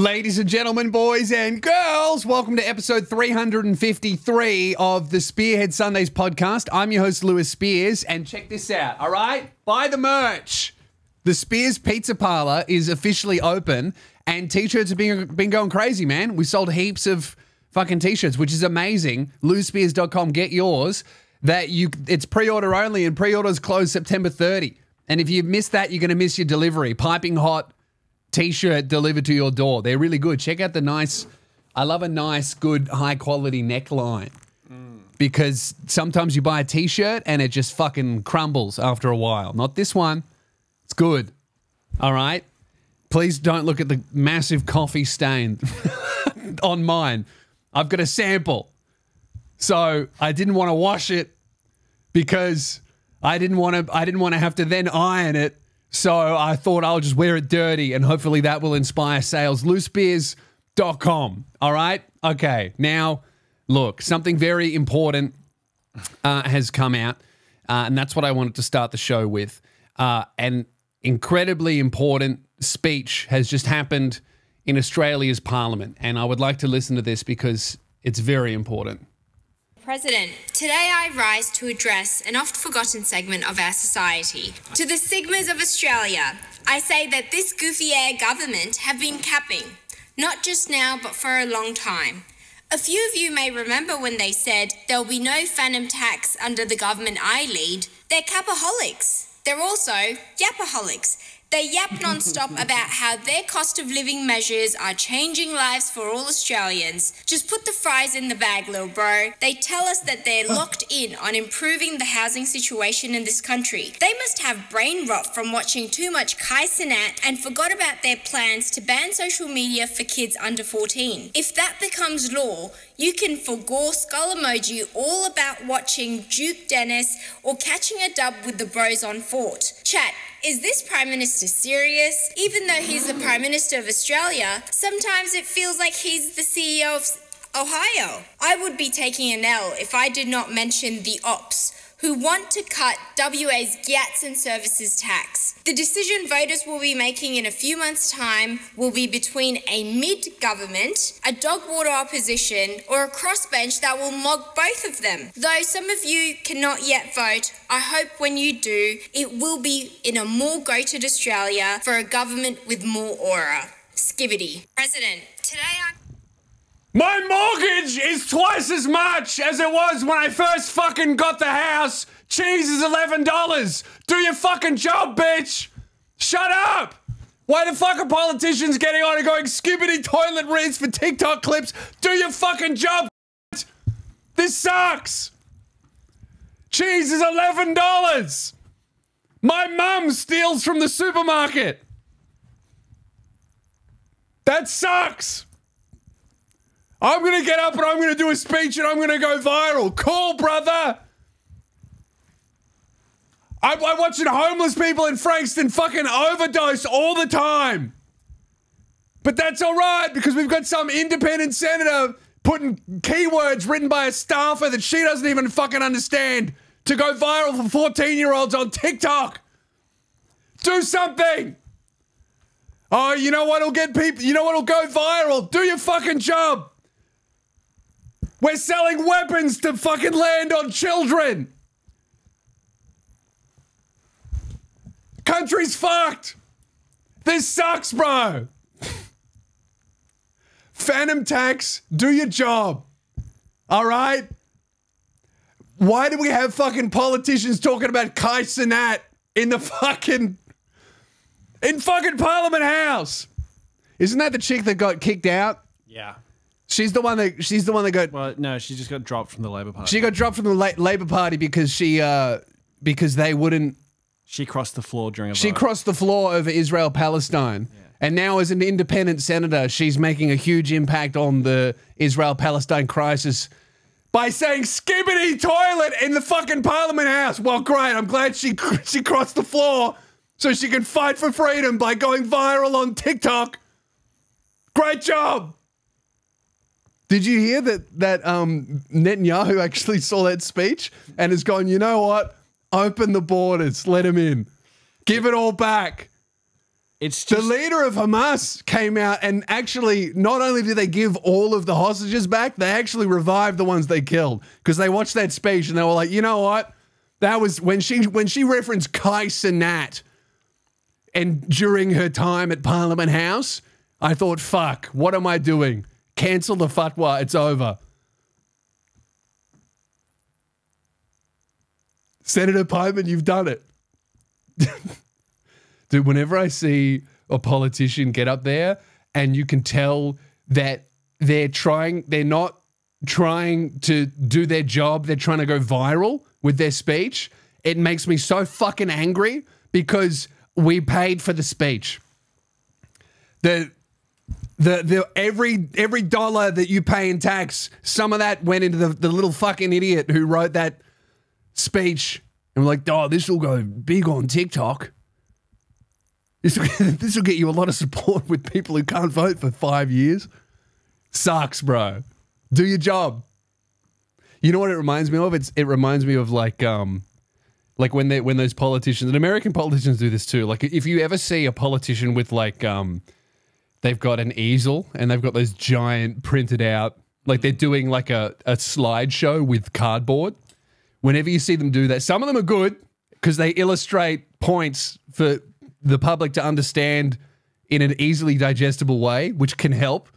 Ladies and gentlemen, boys and girls, welcome to episode 353 of the Spearhead Sundays podcast. I'm your host, Lewis Spears, and check this out, all right? Buy the merch. The Spears Pizza Parlor is officially open, and t shirts have been, been going crazy, man. We sold heaps of fucking t shirts, which is amazing. LewSpears.com, get yours. That you, It's pre order only, and pre orders close September 30. And if you miss that, you're going to miss your delivery. Piping hot t-shirt delivered to your door. They're really good. Check out the nice. I love a nice, good, high quality neckline because sometimes you buy a t-shirt and it just fucking crumbles after a while. Not this one. It's good. All right. Please don't look at the massive coffee stain on mine. I've got a sample. So I didn't want to wash it because I didn't want to I didn't want to have to then iron it so I thought I'll just wear it dirty and hopefully that will inspire sales. LewSpears.com. All right. Okay. Now, look, something very important uh, has come out, uh, and that's what I wanted to start the show with. Uh, an incredibly important speech has just happened in Australia's parliament, and I would like to listen to this because it's very important. President, today I rise to address an oft forgotten segment of our society. To the Sigmas of Australia, I say that this goofy air government have been capping, not just now but for a long time. A few of you may remember when they said there'll be no phantom tax under the government I lead. They're capaholics. They're also yapaholics. They yap non-stop about how their cost of living measures are changing lives for all Australians. Just put the fries in the bag, little bro. They tell us that they're locked in on improving the housing situation in this country. They must have brain rot from watching too much Kai Cenat and forgot about their plans to ban social media for kids under 14. If that becomes law, you can forgo skull emoji all about watching Duke Dennis or catching a dub with the bros on Fort. Chat, is this Prime Minister serious? Even though he's the Prime Minister of Australia, sometimes it feels like he's the CEO of Ohio. I would be taking an L if I did not mention the ops who want to cut WA's GATS and Services tax. The decision voters will be making in a few months' time will be between a mid government, a dog water opposition, or a crossbench that will mog both of them. Though some of you cannot yet vote, I hope when you do, it will be in a more goated Australia for a government with more aura. Skibidi. President, today I. My mortgage is twice as much as it was when I first fucking got the house. Cheese is $11. Do your fucking job, bitch. Shut up. Why the fuck are politicians getting on and going skibidi toilet reads for TikTok clips? Do your fucking job. This sucks. Cheese is $11. My mum steals from the supermarket. That sucks. I'm going to get up and I'm going to do a speech and I'm going to go viral. Cool, brother. I'm, I'm watching homeless people in Frankston fucking overdose all the time. But that's all right because we've got some independent senator putting keywords written by a staffer that she doesn't even fucking understand to go viral for 14 year olds on TikTok. Do something. Oh, you know what'll get people, you know what'll go viral? Do your fucking job. We're selling weapons to fucking land on children. Country's fucked. This sucks, bro. Phantom tax, do your job. All right? Why do we have fucking politicians talking about Kai Cenat in the fucking in fucking Parliament House? Isn't that the chick that got kicked out? Yeah. She's the one that she's the one that got Well, no, she just got dropped from the Labor Party. she got dropped from the La- Labor Party because she uh because they wouldn't She crossed the floor during a she vote. crossed the floor over Israel Palestine. And now as an independent senator, she's making a huge impact on the Israel Palestine crisis by saying skibidi toilet in the fucking parliament house. Well, great. I'm glad she she crossed the floor so she can fight for freedom by going viral on TikTok. Great job. Did you hear that that um, Netanyahu actually saw that speech and has gone, you know what? Open the borders, let him in. Give it all back. It's The leader of Hamas came out and actually, not only did they give all of the hostages back, they actually revived the ones they killed because they watched that speech and they were like, you know what? That was when she when she referenced Kai Cenat and during her time at Parliament House, I thought, fuck, what am I doing? Cancel the fatwa. It's over. Senator Payman, you've done it. Dude, whenever I see a politician get up there and you can tell that they're trying, they're not trying to do their job, they're trying to go viral with their speech, it makes me so fucking angry because we paid for the speech. The the the every every dollar that you pay in tax, some of that went into the, the little fucking idiot who wrote that speech and we're like, oh, this will go big on TikTok. This will, this will get you a lot of support with people who can't vote for five years. Sucks, bro. Do your job. You know what it reminds me of? It's it reminds me of like um like when they when those politicians and American politicians do this too. Like if you ever see a politician with like um they've got an easel and they've got those giant printed out like they're doing like a, a slideshow with cardboard. Whenever you see them do that, some of them are good because they illustrate points for the public to understand in an easily digestible way, which can help.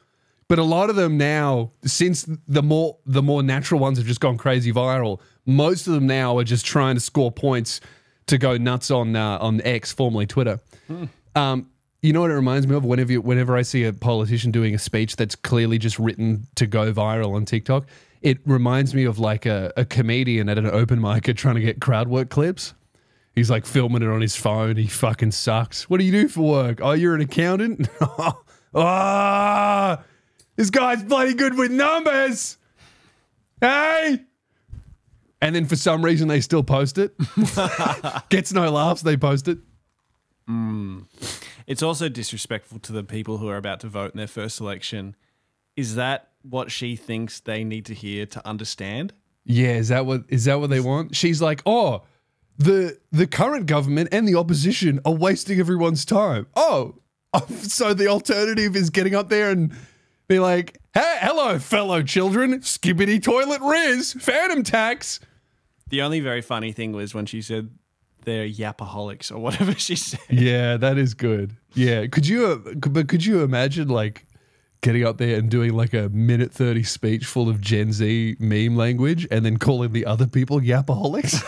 But a lot of them now, since the more the more natural ones have just gone crazy viral, most of them now are just trying to score points to go nuts on uh, on X, formerly Twitter. Um, you know what it reminds me of? Whenever you, whenever I see a politician doing a speech that's clearly just written to go viral on TikTok, it reminds me of like a, a comedian at an open mic trying to get crowd work clips. He's like filming it on his phone. He fucking sucks. What do you do for work? Oh, you're an accountant? Ah, this guy's bloody good with numbers. Hey. And then for some reason they still post it. Gets no laughs, they post it. It's also disrespectful to the people who are about to vote in their first election. Is that what she thinks they need to hear to understand? Yeah, is that what is that what they want? She's like, "Oh, the the current government and the opposition are wasting everyone's time." Oh, so the alternative is getting up there and be like, "Hey, hello, fellow children, skibidi toilet rizz, phantom tax." The only very funny thing was when she said they're yapaholics or whatever she said. Yeah, that is good. Yeah, could you? uh, But could you imagine like getting up there and doing like a minute thirty speech full of Gen Z meme language, and then calling the other people yapaholics?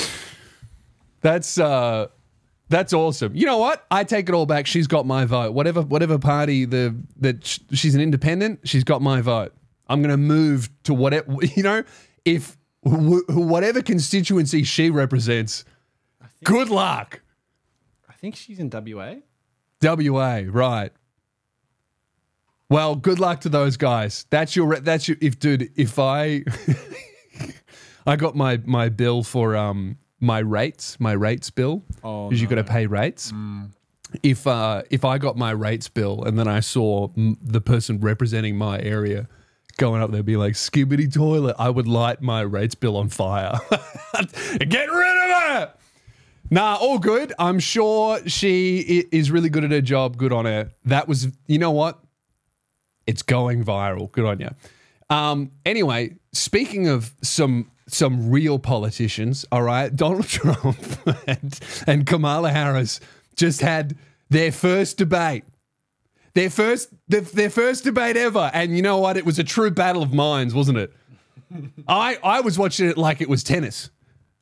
that's uh, that's awesome. You know what? I take it all back. She's got my vote. Whatever, whatever party the that sh- she's an independent. She's got my vote. I'm gonna move to whatever. You know, if wh- whatever constituency she represents. Good luck. I think she's in WA. WA, right. Well, good luck to those guys. That's your that's your if dude, if I I got my my bill for um my rates, my rates bill. Oh, Because you got to pay rates. If uh if I got my rates bill and then I saw m- the person representing my area going up there be like skibidi toilet, I would light my rates bill on fire. Get rid of it. Nah, all good. I'm sure she is really good at her job. Good on her. That was, you know what? It's going viral. Good on you. Um, anyway, speaking of some some real politicians, all right, Donald Trump and, and Kamala Harris just had their first debate. Their first their, their first debate ever. And you know what? It was a true battle of minds, wasn't it? I I was watching it like it was tennis.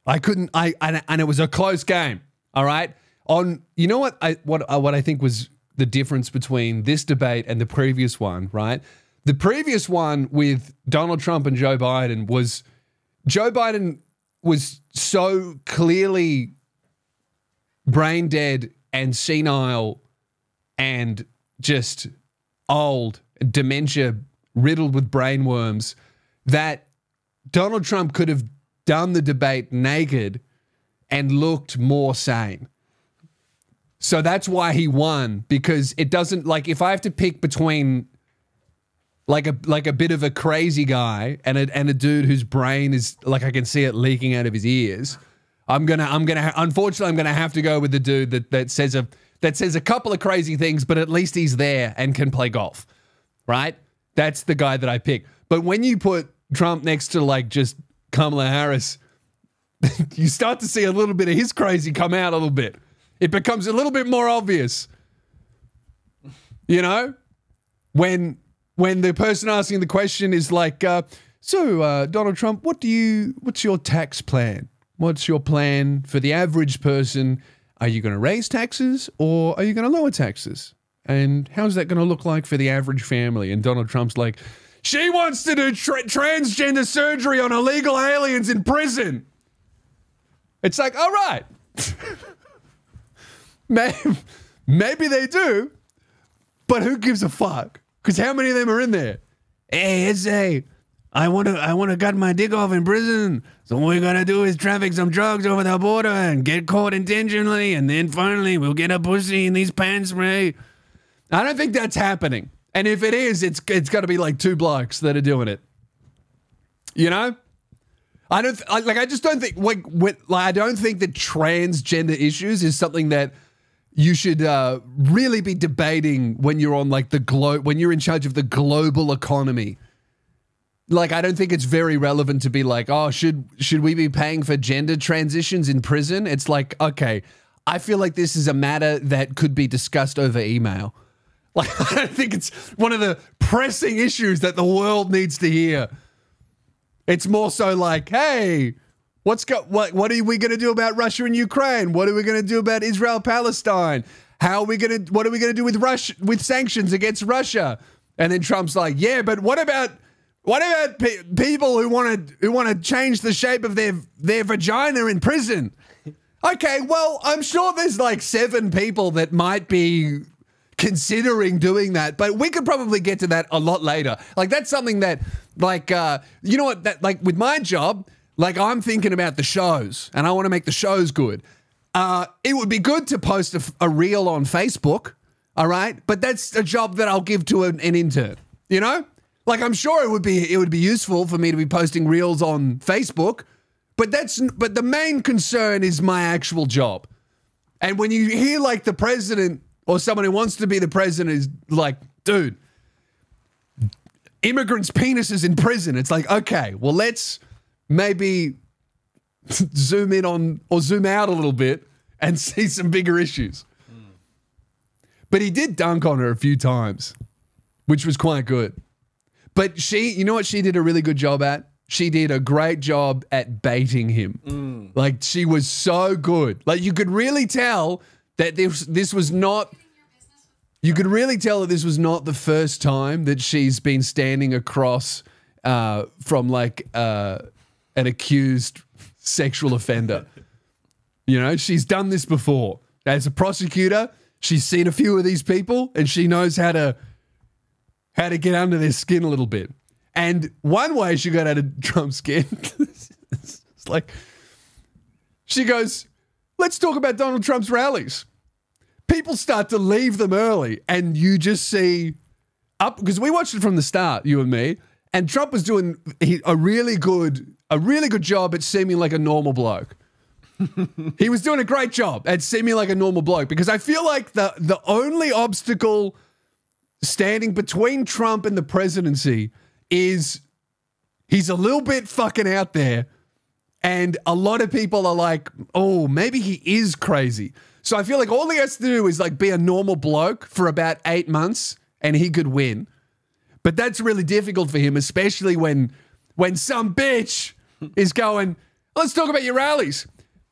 I couldn't. I and, and it was a close game. All right. On you know what I what uh, what I think was the difference between this debate and the previous one. Right. The previous one with Donald Trump and Joe Biden was Joe Biden was so clearly brain dead and senile and just old, dementia riddled with brain worms that Donald Trump could have done the debate naked and looked more sane. So that's why he won because it doesn't like if I have to pick between like a like a bit of a crazy guy and a and a dude whose brain is like I can see it leaking out of his ears, I'm gonna, I'm gonna. Unfortunately, I'm gonna have to go with the dude that that says a that says a couple of crazy things, but at least he's there and can play golf, right? That's the guy that I pick. But when you put Trump next to like just Kamala Harris, you start to see a little bit of his crazy come out a little bit. It becomes a little bit more obvious. You know, when when the person asking the question is like, uh, "So, uh, Donald Trump, what do you? What's your tax plan? What's your plan for the average person? Are you going to raise taxes or are you going to lower taxes? And how's that going to look like for the average family?" And Donald Trump's like, "She wants to do tra- transgender surgery on illegal aliens in prison." It's like, all right. maybe, they do, but who gives a fuck? Because how many of them are in there? Hey, it's a. I want to. I want to cut my dick off in prison. So what we gotta do is traffic some drugs over the border and get caught intentionally, and then finally we'll get a pussy in these pants, Ray. I don't think that's happening. And if it is, it's it's got to be like two blokes that are doing it. You know. I don't like. I just don't think like, with, like I don't think that transgender issues is something that you should uh, really be debating when you're on like the globe when you're in charge of the global economy. Like I don't think it's very relevant to be like, oh, should should we be paying for gender transitions in prison? It's like, okay, I feel like this is a matter that could be discussed over email. Like I don't think it's one of the pressing issues that the world needs to hear. It's more so like, hey, what's go- what what are we going to do about Russia and Ukraine? What are we going to do about Israel Palestine? How are we going to what are we going to do with Russia with sanctions against Russia? And then Trump's like, yeah, but what about what about pe- people who want to who want to change the shape of their their vagina in prison? Okay, well, I'm sure there's like seven people that might be considering doing that, but we could probably get to that a lot later. Like that's something that like uh you know what that like with my job, like I'm thinking about the shows and I want to make the shows good. Uh it would be good to post a, a reel on Facebook, all right? But that's a job that I'll give to an, an intern, you know? Like I'm sure it would be it would be useful for me to be posting reels on Facebook, but that's but the main concern is my actual job. And when you hear like the president or someone who wants to be the president is like, dude, immigrants' penises in prison. It's like, okay, well, let's maybe zoom in on or zoom out a little bit and see some bigger issues. Hmm. But he did dunk on her a few times, which was quite good. But she, you know what she did a really good job at? She did a great job at baiting him. Like she was so good. Like you could really tell that this this was not you could really tell that this was not the first time that she's been standing across uh, from like uh, an accused sexual offender. You know, she's done this before. As a prosecutor, she's seen a few of these people and she knows how to how to get under their skin a little bit. And one way she got out of Trump's skin, it's like she goes, "Let's talk about Donald Trump's rallies." People start to leave them early, and you just see up because we watched it from the start, you and me, and Trump was doing a really good, a really good job at seeming like a normal bloke. he was doing a great job at seeming like a normal bloke because I feel like the the only obstacle standing between Trump and the presidency is he's a little bit fucking out there. And a lot of people are like, oh, maybe he is crazy. So I feel like all he has to do is like be a normal bloke for about eight months and he could win. But that's really difficult for him, especially when when some bitch is going, let's talk about your rallies.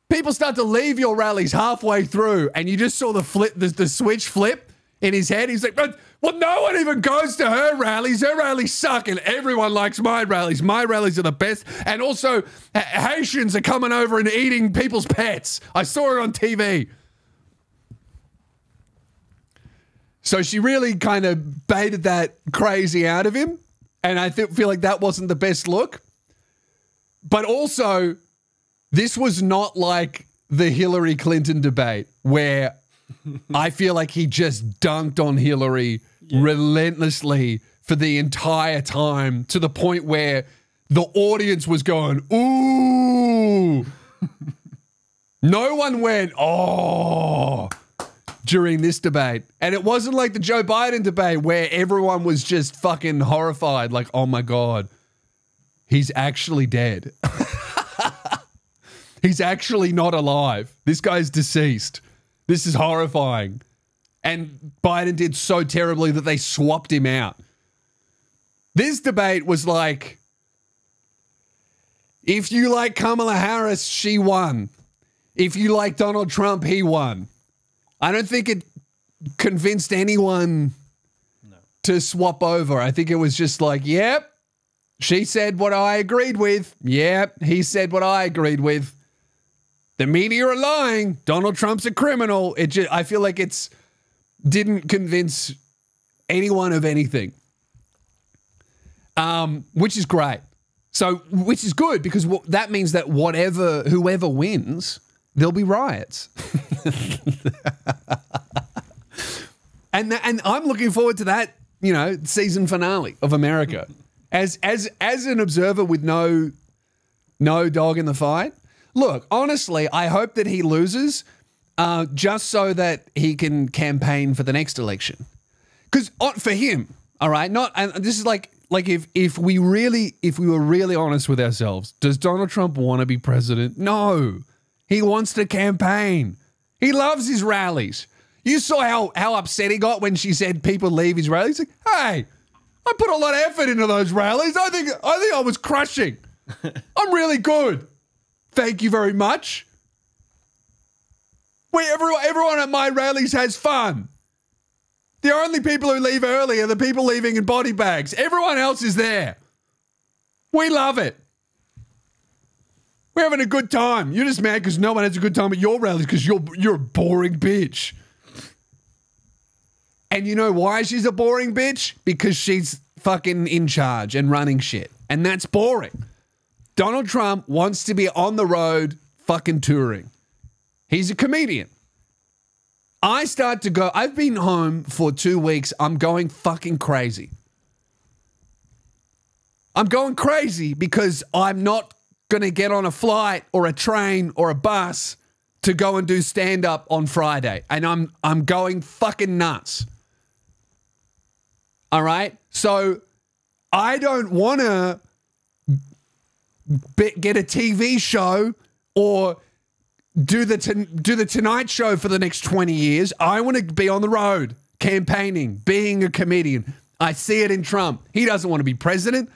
People start to leave your rallies halfway through, and you just saw the flip the, the switch flip in his head. He's like, well, no one even goes to her rallies. Her rallies suck, and everyone likes my rallies. My rallies are the best. And also, Ha- Haitians are coming over and eating people's pets. I saw it on TV. So she really kind of baited that crazy out of him. And I th- feel like that wasn't the best look. But also, this was not like the Hillary Clinton debate where I feel like he just dunked on Hillary relentlessly for the entire time to the point where the audience was going, ooh. No one went, oh, during this debate. And it wasn't like the Joe Biden debate where everyone was just fucking horrified, like, oh my God, he's actually dead. he's actually not alive. This guy's deceased. This is horrifying. And Biden did so terribly that they swapped him out. This debate was like, if you like Kamala Harris, she won. If you like Donald Trump, he won. I don't think it convinced anyone to swap over. I think it was just like, yep, she said what I agreed with. Yep, he said what I agreed with. The media are lying. Donald Trump's a criminal. It just, I feel like it's didn't convince anyone of anything. Um, which is great. So, which is good because that means that whatever, whoever wins, there'll be riots. and and I'm looking forward to that, you know, season finale of America. As as as an observer with no no dog in the fight. Look, honestly, I hope that he loses, uh, just so that he can campaign for the next election. Because for him, all right, not and this is like like if if we really if we were really honest with ourselves, does Donald Trump want to be president? No. He wants to campaign. He loves his rallies. You saw how how upset he got when she said people leave his rallies. Like, hey, I put a lot of effort into those rallies. I think I think I was crushing. I'm really good. Thank you very much. We everyone everyone at my rallies has fun. The only people who leave early are the people leaving in body bags. Everyone else is there. We love it. We're having a good time. You're just mad because no one has a good time at your rallies because you're you're a boring bitch. And you know why she's a boring bitch? Because she's fucking in charge and running shit. And that's boring. Donald Trump wants to be on the road fucking touring. He's a comedian. I start to go, I've been home for two weeks. I'm going fucking crazy. I'm going crazy because I'm not going to get on a flight or a train or a bus to go and do stand up on Friday. And I'm I'm going fucking nuts. All right? So I don't want to get a TV show or do the do the Tonight Show for the next 20 years. I want to be on the road campaigning, being a comedian. I see it in Trump. He doesn't want to be president.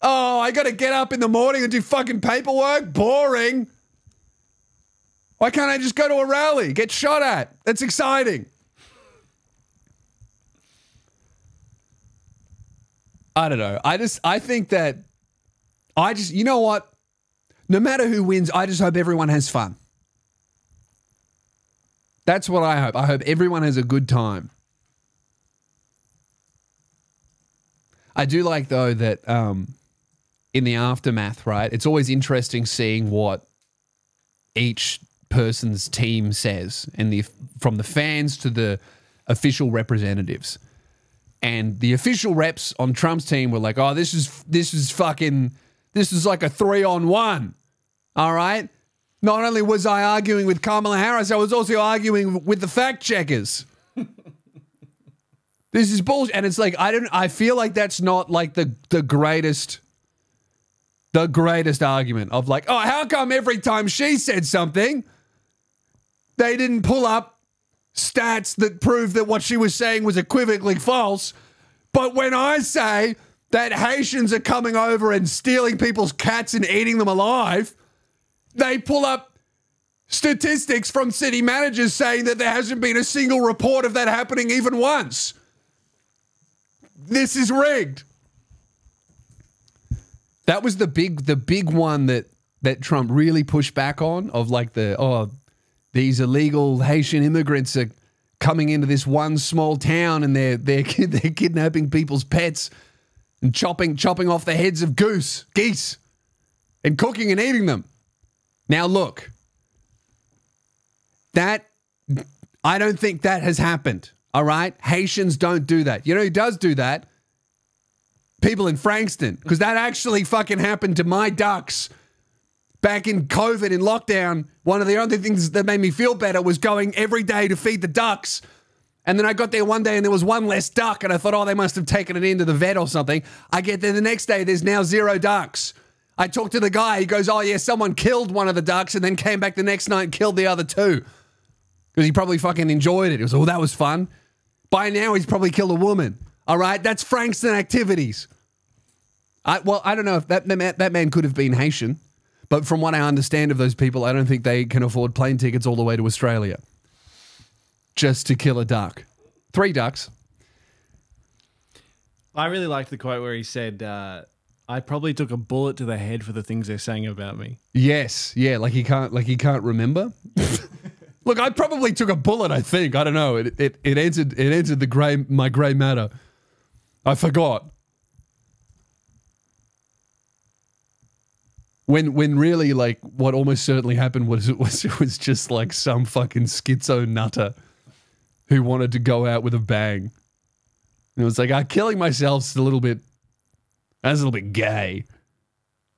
Oh, I got to get up in the morning and do fucking paperwork. Boring. Why can't I just go to a rally, get shot at? That's exciting. I don't know. I just I think that I just you know what? No matter who wins, I just hope everyone has fun. That's what I hope. I hope everyone has a good time. I do like though that um, in the aftermath, right? It's always interesting seeing what each person's team says, and the from the fans to the official representatives. And the official reps on Trump's team were like, "Oh, this is this is fucking this is like a three on one." All right. Not only was I arguing with Kamala Harris, I was also arguing with the fact checkers. this is bullshit, and it's like I don't. I feel like that's not like the the greatest, the greatest argument of like, oh, how come every time she said something, they didn't pull up stats that prove that what she was saying was equivocally false, but when I say that Haitians are coming over and stealing people's cats and eating them alive they pull up statistics from city managers saying that there hasn't been a single report of that happening even once. This is rigged. That was the big the big one that that Trump really pushed back on of like the oh these illegal Haitian immigrants are coming into this one small town and they're they're they're kidnapping people's pets and chopping chopping off the heads of goose geese and cooking and eating them. Now, look, that, I don't think that has happened. All right. Haitians don't do that. You know who does do that? People in Frankston, because that actually fucking happened to my ducks back in COVID in lockdown, one of the only things that made me feel better was going every day to feed the ducks. And then I got there one day and there was one less duck, and I thought, oh, they must have taken it into the vet or something. I get there the next day, there's now zero ducks. I talk to the guy, he goes, oh, yeah, someone killed one of the ducks and then came back the next night and killed the other two. Because he probably fucking enjoyed it. He was, oh, that was fun. By now, he's probably killed a woman. All right, that's Frankston activities. I, well, I don't know if that, that that man could have been Haitian, but from what I understand of those people, I don't think they can afford plane tickets all the way to Australia just to kill a duck. Three ducks. I really liked the quote where he said, uh, "I probably took a bullet to the head for the things they're saying about me." Yes, yeah, like he can't, like he can't remember. Look, I probably took a bullet. I think I don't know. It it, it entered it entered the gray my grey matter. I forgot. When when really like what almost certainly happened was it was it was just like some fucking schizo nutter who wanted to go out with a bang. And it was like, ah, killing myself's a little bit that's a little bit gay.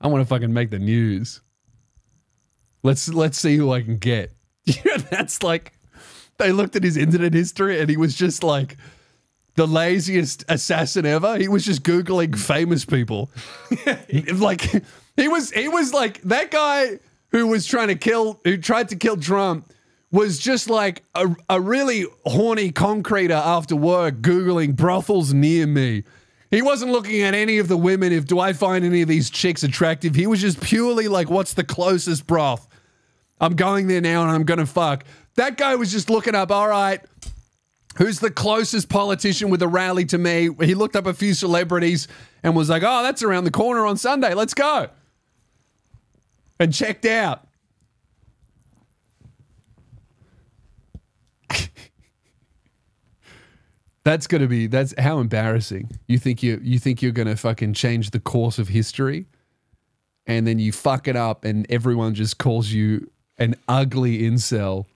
I want to fucking make the news. Let's let's see who I can get. Yeah, that's like they looked at his internet history and he was just like the laziest assassin ever. He was just googling famous people. like he was he was like that guy who was trying to kill who tried to kill Trump was just like a, a really horny concreter after work googling brothels near me. He wasn't looking at any of the women if do I find any of these chicks attractive. He was just purely like what's the closest broth? I'm going there now and I'm going to fuck. That guy was just looking up, all right, who's the closest politician with a rally to me? He looked up a few celebrities and was like, oh, that's around the corner on Sunday. Let's go. And checked out. That's going to be that's how embarrassing. You think you you think you're going to fucking change the course of history and then you fuck it up and everyone just calls you an ugly incel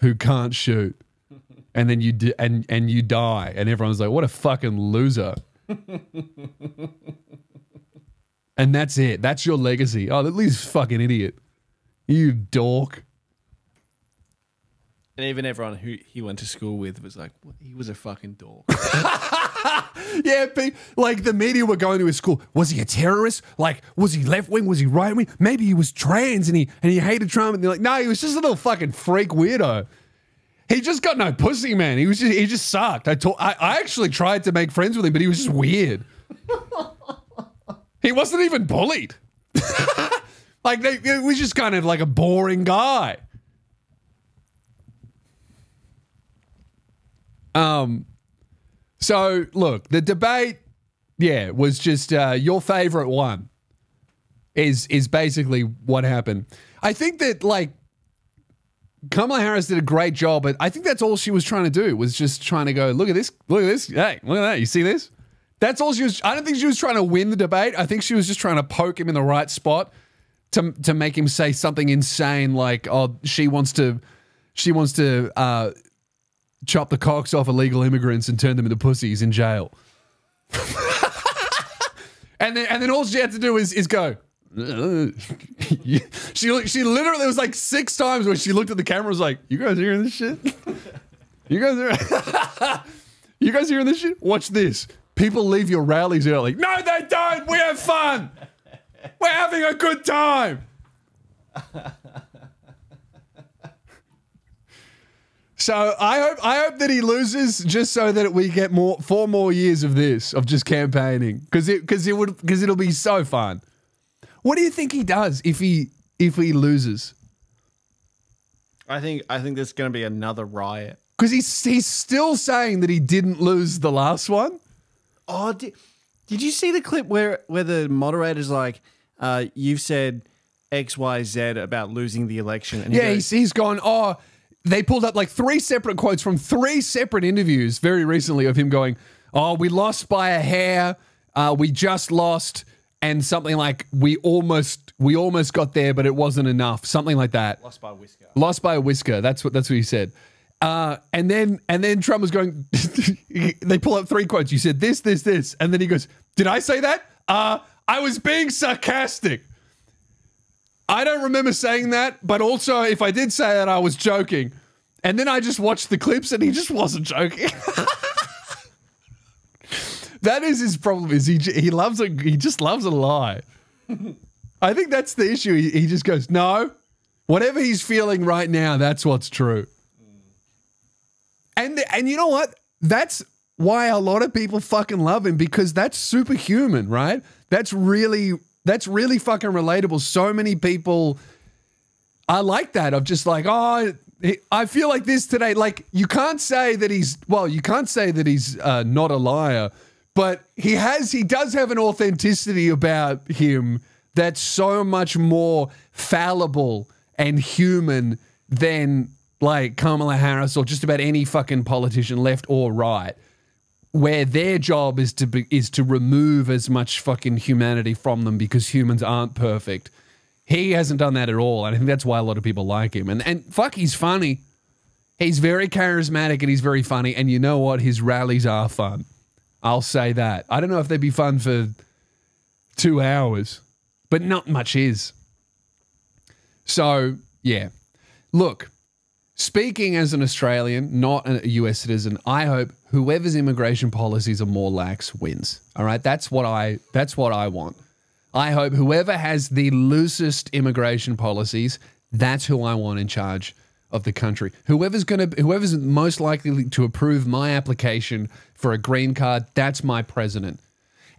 who can't shoot, and then you di- and and you die, and everyone's like, "What a fucking loser." and that's it. That's your legacy. Oh, that leaves fucking idiot. You dork. And even everyone who he went to school with was like, "What? he was a fucking dork. Yeah, like the media were going to his school. Was he a terrorist? Like, was he left wing? Was he right wing? Maybe he was trans and he and he hated Trump. And they're like, no, he was just a little fucking freak weirdo. He just got no pussy, man. He was just he just sucked. I I, I actually tried to make friends with him, but he was just weird. he wasn't even bullied. like they, it was just kind of like a boring guy. Um, so look, the debate, yeah, was just uh, your favorite one. Is is basically what happened. I think that like Kamala Harris did a great job, but I think that's all she was trying to do was just trying to go, look at this, look at this, hey, look at that, you see this? That's all she was. I don't think she was trying to win the debate. I think she was just trying to poke him in the right spot to to make him say something insane like, oh, she wants to, she wants to uh, chop the cocks off illegal immigrants and turn them into pussies in jail. and then and then all she had to do is is go. she she literally was like six times when she looked at the camera was like, "You guys hearing this shit? You guys are you guys hearing this shit? Watch this. People leave your rallies early. No, they don't. We have fun. We're having a good time." So I hope I hope that he loses just so that we get more four more years of this of just campaigning because it because it would because it'll be so fun. What do you think he does if he if he loses? I think I think there's going to be another riot. Because he's he's still saying that he didn't lose the last one. Oh, did, did you see the clip where where the moderator's like, uh, "You've said X, Y, Z about losing the election," and he Yeah, goes, he's, he's gone. Oh, they pulled up like three separate quotes from three separate interviews very recently of him going, "Oh, we lost by a hair. Uh, we just lost." And something like we almost we almost got there, but it wasn't enough. Something like that. lost by a whisker. Lost by a whisker. That's what that's what he said. Uh, and then and then Trump was going. they pull up three quotes. You said this, this, this, and then he goes, "Did I say that? Uh, I was being sarcastic." I don't remember saying that, but also if I did say that, I was joking. And then I just watched the clips and he just wasn't joking. that is his problem. Is he? He loves a. He just loves a lie. I think that's the issue. He, he just goes, no, whatever he's feeling right now, that's what's true. And and you know what? That's why a lot of people fucking love him because that's superhuman, right? That's really that's really fucking relatable. So many people I like that of just like, oh, I feel like this today. Like you can't say that he's well, you can't say that he's uh, not a liar, but he has he does have an authenticity about him that's so much more fallible and human than like Kamala Harris or just about any fucking politician, left or right, where their job is to be, is to remove as much fucking humanity from them because humans aren't perfect. He hasn't done that at all, and I think that's why a lot of people like him. And and fuck, he's funny. He's very charismatic and he's very funny. And you know what? His rallies are fun. I'll say that. I don't know if they'd be fun for two hours, but not much is. So yeah, look. Speaking as an Australian, not a US citizen, I hope whoever's immigration policies are more lax wins. All right, that's what I that's what I want. I hope whoever has the loosest immigration policies, that's who I want in charge of the country. Whoever's going to whoever's most likely to approve my application for a green card, that's my president.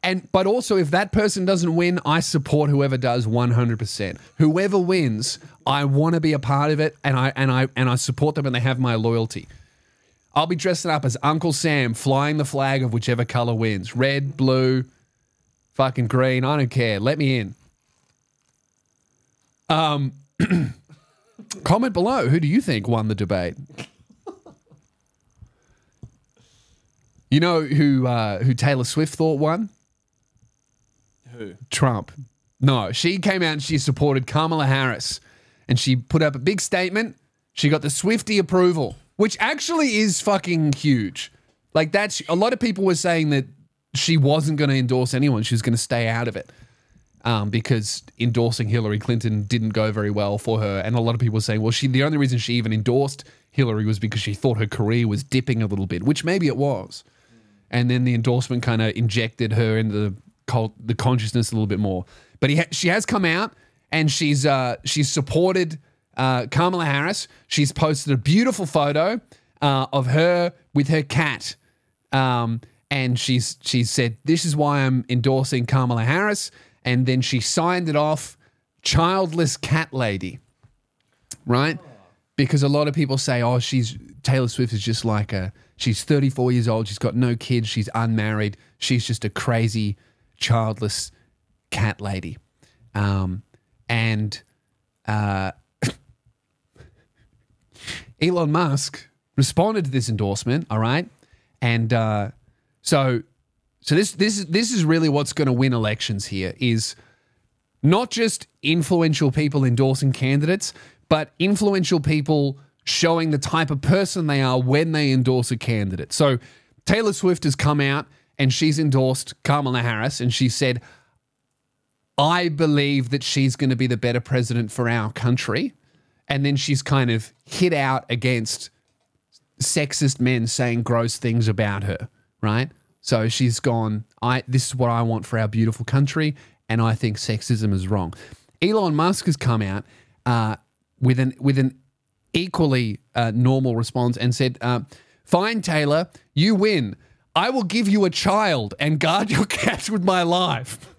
And but also if that person doesn't win, I support whoever does 100%. Whoever wins, I want to be a part of it and I and I and I support them and they have my loyalty. I'll be dressing up as Uncle Sam flying the flag of whichever color wins. Red, blue, fucking green, I don't care. Let me in. Um comment below who do you think won the debate? You know who uh, who Taylor Swift thought won? Who? Trump. No, she came out and she supported Kamala Harris and she put up a big statement. She got the Swifty approval, which actually is fucking huge. Like that's a lot of people were saying that she wasn't going to endorse anyone. She was going to stay out of it um, because endorsing Hillary Clinton didn't go very well for her. And a lot of people were saying, well, she the only reason she even endorsed Hillary was because she thought her career was dipping a little bit, which maybe it was. And then the endorsement kind of injected her into the cult, the consciousness a little bit more. But ha- she has come out and she's uh, she's supported uh, Kamala Harris. She's posted a beautiful photo uh, of her with her cat, um, and she's she's said this is why I'm endorsing Kamala Harris. And then she signed it off, childless cat lady, right? Because a lot of people say, oh, she's Taylor Swift is just like a she's 34 years old, she's got no kids, she's unmarried, she's just a crazy childless cat lady. Um, and uh, Elon Musk responded to this endorsement. All right, and uh, so so this this this is really what's going to win elections here is not just influential people endorsing candidates, but influential people showing the type of person they are when they endorse a candidate. So Taylor Swift has come out and she's endorsed Kamala Harris and she said, I believe that she's going to be the better president for our country. And then she's kind of hit out against sexist men saying gross things about her, right? So she's gone, I this is what I want for our beautiful country, and I think sexism is wrong. Elon Musk has come out uh, with an with an equally uh, normal response and said, uh, "Fine, Taylor, you win. I will give you a child and guard your cats with my life."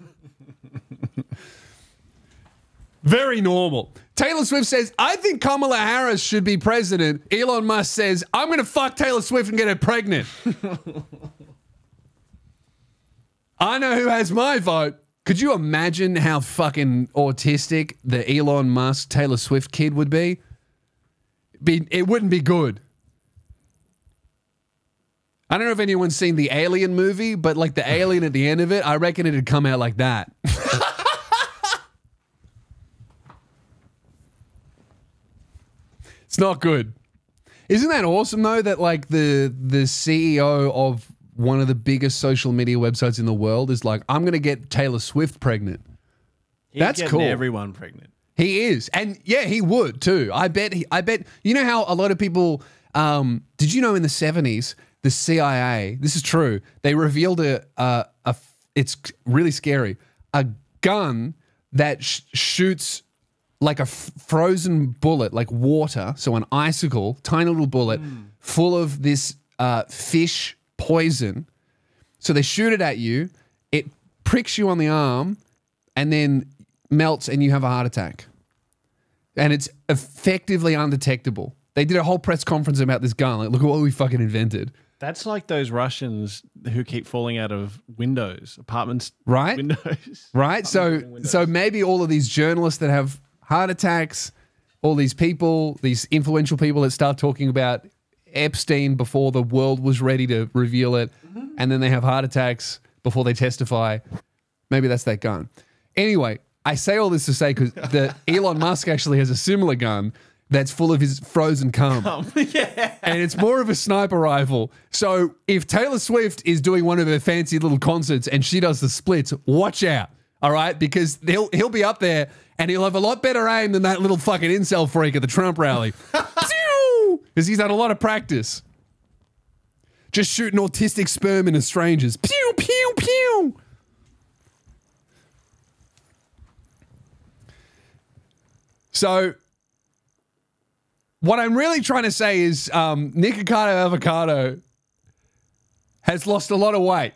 Very normal. Taylor Swift says, I think Kamala Harris should be president. Elon Musk says, I'm going to fuck Taylor Swift and get her pregnant. I know who has my vote. Could you imagine how fucking autistic the Elon Musk Taylor Swift kid would be? Be it wouldn't be good. I don't know if anyone's seen the Alien movie, but like the alien at the end of it, I reckon it'd come out like that. it's not good. Isn't that awesome though that like the the CEO of one of the biggest social media websites in the world is like, I'm going to get Taylor Swift pregnant. He's That's cool. Everyone pregnant. He is, and yeah, he would too. I bet. He, I bet. You know how a lot of people. Um, did you know in the seventies the CIA? This is true. They revealed a a, a it's really scary. A gun that sh- shoots like a frozen bullet, like water, so an icicle, tiny little bullet, full of this uh, fish poison. So they shoot it at you, it pricks you on the arm, and then melts, and you have a heart attack. And it's effectively undetectable. They did a whole press conference about this gun. Like, look at what we fucking invented. That's like those Russians who keep falling out of windows, apartments, Right? Windows. right? So so maybe all of these journalists that have heart attacks, all these people, these influential people that start talking about Epstein before the world was ready to reveal it, mm-hmm. and then they have heart attacks before they testify. Maybe that's that gun. Anyway, I say all this to say because the Elon Musk actually has a similar gun that's full of his frozen cum. yeah. and it's more of a sniper rifle. So if Taylor Swift is doing one of her fancy little concerts and she does the splits, watch out. All right, because he'll he'll be up there and he'll have a lot better aim than that little fucking incel freak at the Trump rally. Because he's had a lot of practice. Just shooting autistic sperm into strangers. Pew pew pew. So what I'm really trying to say is um, Nikocado Avocado has lost a lot of weight.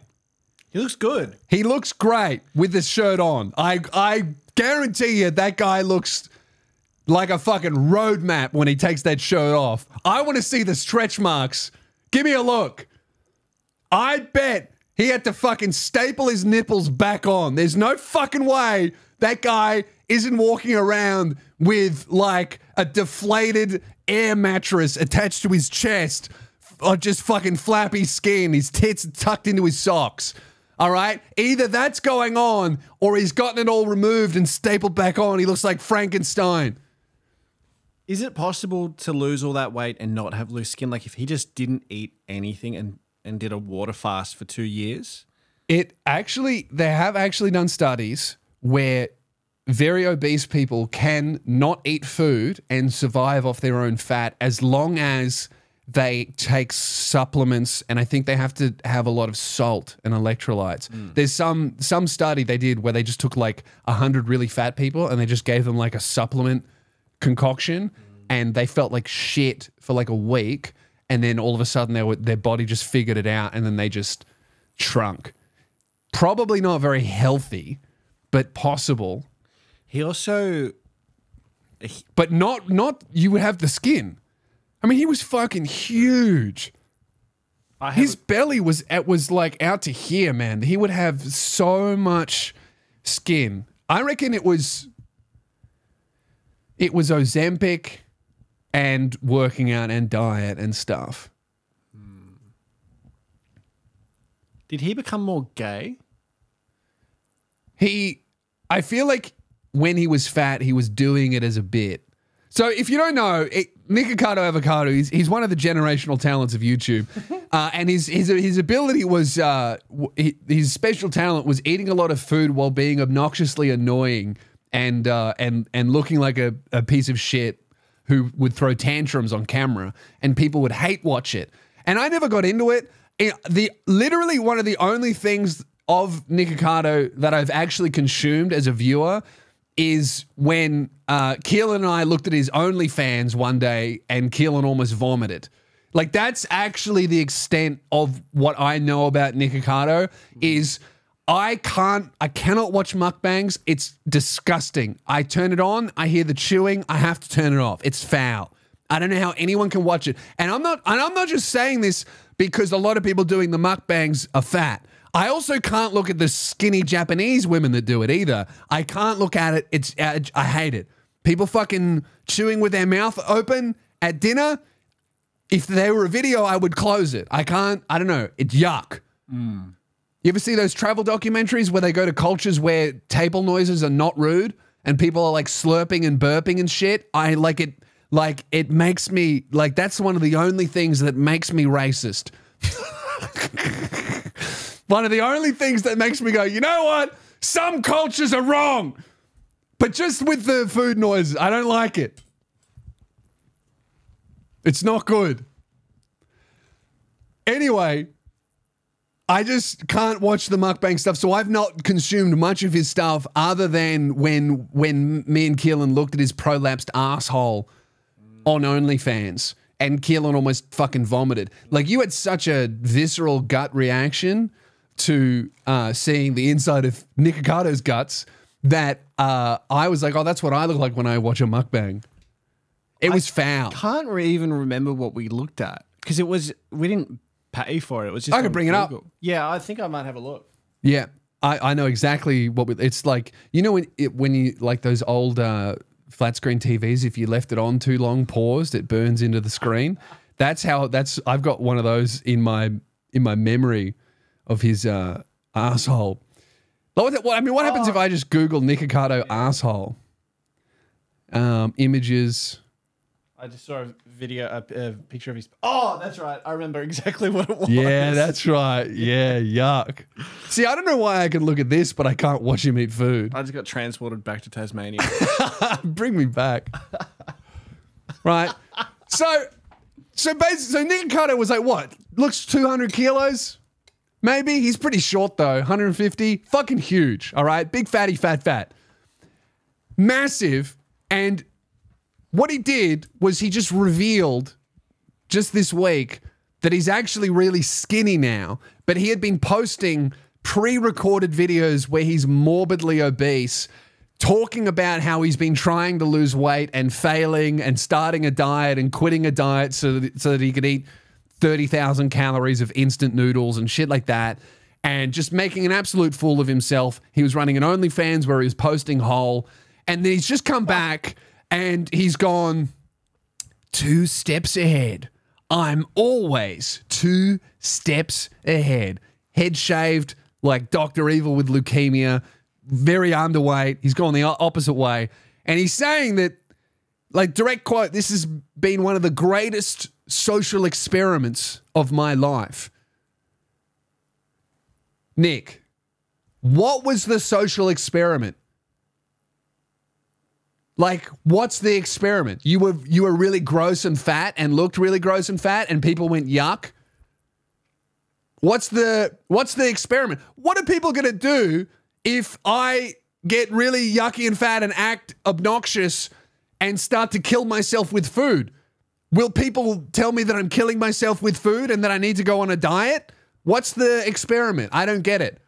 He looks good. He looks great with this shirt on. I I guarantee you that guy looks like a fucking roadmap when he takes that shirt off. I want to see the stretch marks. Give me a look. I bet he had to fucking staple his nipples back on. There's no fucking way that guy isn't walking around with like a deflated air mattress attached to his chest or uh, just fucking flappy skin, his tits tucked into his socks. All right? Either that's going on or he's gotten it all removed and stapled back on. He looks like Frankenstein. Is it possible to lose all that weight and not have loose skin? Like if he just didn't eat anything and, and did a water fast for two years? It actually, they have actually done studies where very obese people can not eat food and survive off their own fat as long as they take supplements and I think they have to have a lot of salt and electrolytes. Hmm. There's some some study they did where they just took like 100 really fat people and they just gave them like a supplement concoction hmm. and they felt like shit for like a week and then all of a sudden they were, their body just figured it out and then they just shrunk. Probably not very healthy, but possible. He also But not not you would have the skin. I mean, he was fucking huge. His belly was it was like out to here, man. He would have so much skin. I reckon it was it was Ozempic and working out and diet and stuff. did he become more gay? He I feel like when he was fat, he was doing it as a bit. So if you don't know, it, Nikocado Avocado, he's, he's one of the generational talents of YouTube, uh, and his his his ability was uh, his special talent was eating a lot of food while being obnoxiously annoying and uh, and and looking like a, a piece of shit who would throw tantrums on camera, and people would hate watch it. And I never got into it. It- the literally one of the only things of Nikocado that I've actually consumed as a viewer is when uh, Keelan and I looked at his OnlyFans one day and Keelan almost vomited. Like that's actually the extent of what I know about Nikocado is I can't I cannot watch mukbangs. It's disgusting. I turn it on, I hear the chewing, I have to turn it off. It's foul. I don't know how anyone can watch it. And I'm not and I'm not just saying this because a lot of people doing the mukbangs are fat. I also can't look at the skinny Japanese women that do it either. I can't look at it. It's uh, I, I hate it. People fucking chewing with their mouth open at dinner. If there were a video, I would close it. I can't. I don't know. It's yuck. Hmm. You ever see those travel documentaries where they go to cultures where table noises are not rude and people are like slurping and burping and shit? I like it. Like it makes me like that's one of the only things that makes me racist. One of the only things that makes me go, you know what? Some cultures are wrong, But just with the food noises, I don't like it. It's not good. Anyway, I just can't watch the mukbang stuff, so I've not consumed much of his stuff other than when when me and Keelan looked at his prolapsed asshole on OnlyFans, and Keelan almost fucking vomited. Like you had such a visceral gut reaction to uh, seeing the inside of Nikocado's guts that uh, I was like, "Oh, that's what I look like when I watch a mukbang." It was foul. Can't re- even remember what we looked at because it was we didn't pay for it. It was just I could on bring it up. Google. Yeah, I think I might have a look. Yeah, I, I know exactly what we, it's like. You know when it, when you like those old uh, flat screen TVs, if you left it on too long, paused, it burns into the screen. That's how. That's I've got one of those in my in my memory of his uh, asshole. What, what- I mean, what happens if I just Google Nikocado asshole? Um, images. I just saw a video, a, a picture of his. Oh, that's right. I remember exactly what it was. Yeah, that's right. Yeah, yuck. See, I don't know why I can look at this, but I can't watch him eat food. I just got transported back to Tasmania. Bring me back. right. So, so basically, so Nick Carter was like, what? Looks 200 kilos? Maybe. He's pretty short, though. 150. Fucking huge. All right. Big fatty, fat, fat. Massive. And what he did was he just revealed just this week that he's actually really skinny now, but he had been posting pre recorded videos where he's morbidly obese, talking about how he's been trying to lose weight and failing and starting a diet and quitting a diet so that, so that he could eat 30,000 calories of instant noodles and shit like that. And just making an absolute fool of himself. He was running an OnlyFans where he was posting whole. And then he's just come back and he's gone, two steps ahead. I'm always two steps ahead. Head shaved like Dr. Evil with leukemia, very underweight. He's gone the opposite way. And he's saying that, like, direct quote, this has been one of the greatest social experiments of my life. Nick, what was the social experiment? Like, what's the experiment? You were you were really gross and fat and looked really gross and fat, and people went yuck. What's the what's the experiment? What are people gonna do if I get really yucky and fat and act obnoxious and start to kill myself with food? Will people tell me that I'm killing myself with food and that I need to go on a diet? What's the experiment? I don't get it.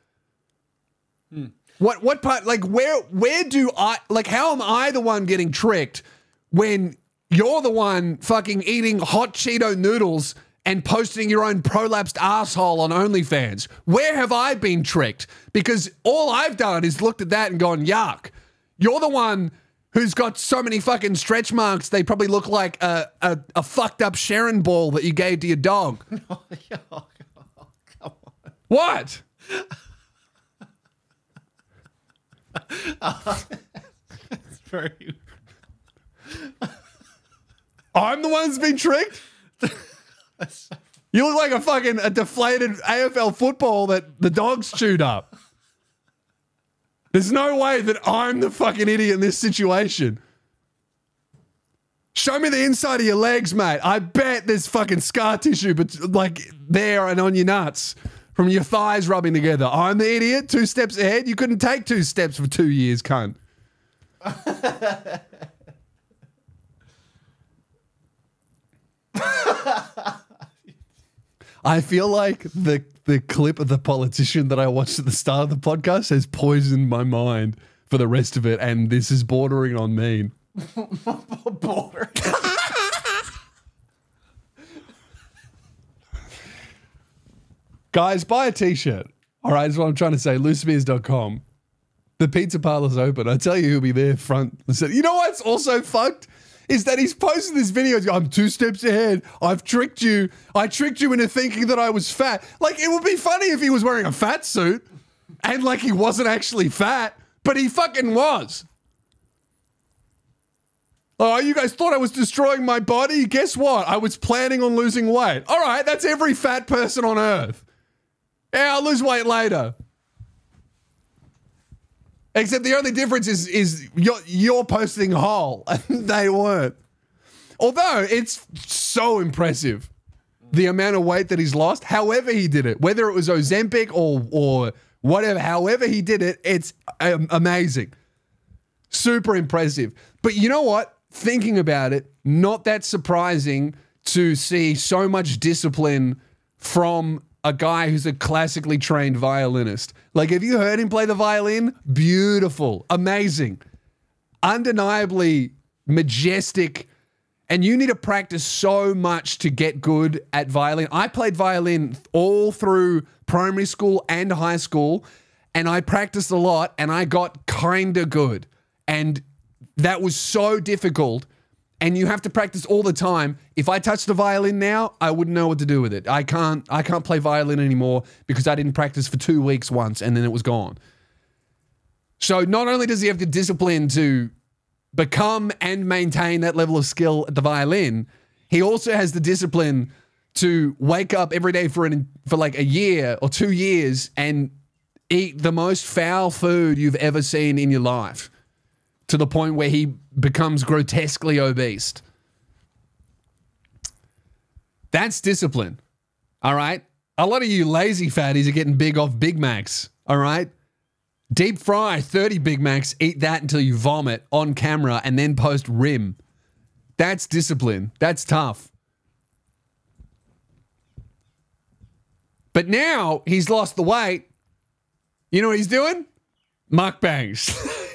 Hmm. What what part like where where do I like how am I the one getting tricked when you're the one fucking eating hot Cheeto noodles and posting your own prolapsed asshole on OnlyFans? Where have I been tricked? Because all I've done is looked at that and gone, yuck. You're the one who's got so many fucking stretch marks they probably look like a, a, a fucked up Sherrin ball that you gave to your dog. Oh, what? Very. I'm the one that's been tricked. You look like a fucking a deflated AFL football that the dogs chewed up. There's no way that I'm the fucking idiot in this situation. Show me the inside of your legs, mate. I bet there's fucking scar tissue, but like there and on your nuts from your thighs rubbing together. I'm the idiot. Two steps ahead. You couldn't take two steps for two years, cunt. I feel like the the clip of the politician that I watched at the start of the podcast has poisoned my mind for the rest of it, and this is bordering on mean. Border. Guys, buy a t-shirt. All right, is what I'm trying to say. LewSpears.com. The pizza parlor's open. I tell you who'll be there front. You know what's also fucked? Is that he's posted this video. I'm two steps ahead. I've tricked you. I tricked you into thinking that I was fat. Like, it would be funny if he was wearing a fat suit and like he wasn't actually fat, but he fucking was. Oh, you guys thought I was destroying my body? Guess what? I was planning on losing weight. All right, that's every fat person on earth. Yeah, I'll lose weight later. Except the only difference is is you're you're posting whole and they weren't. Although it's so impressive the amount of weight that he's lost, however he did it, whether it was Ozempic or or whatever, however he did it, it's um, amazing. Super impressive. But you know what? Thinking about it, not that surprising to see so much discipline from a guy who's a classically trained violinist. Like, have you heard him play the violin? Beautiful, amazing, undeniably majestic. And you need to practice so much to get good at violin. I played violin all through primary school and high school, and I practiced a lot and I got kind of good. And that was so difficult and you have to practice all the time. If I touched a violin now, I wouldn't know what to do with it. I can't I can't play violin anymore because I didn't practice for 2 weeks once and then it was gone. So not only does he have the discipline to become and maintain that level of skill at the violin, he also has the discipline to wake up every day for an for like a year or 2 years and eat the most foul food you've ever seen in your life to the point where he becomes grotesquely obese. That's discipline. All right. A lot of you lazy fatties are getting big off Big Macs. All right. Deep fry 30 Big Macs, eat that until you vomit on camera and then post rim. That's discipline. That's tough. But now he's lost the weight. You know what he's doing? Mukbangs.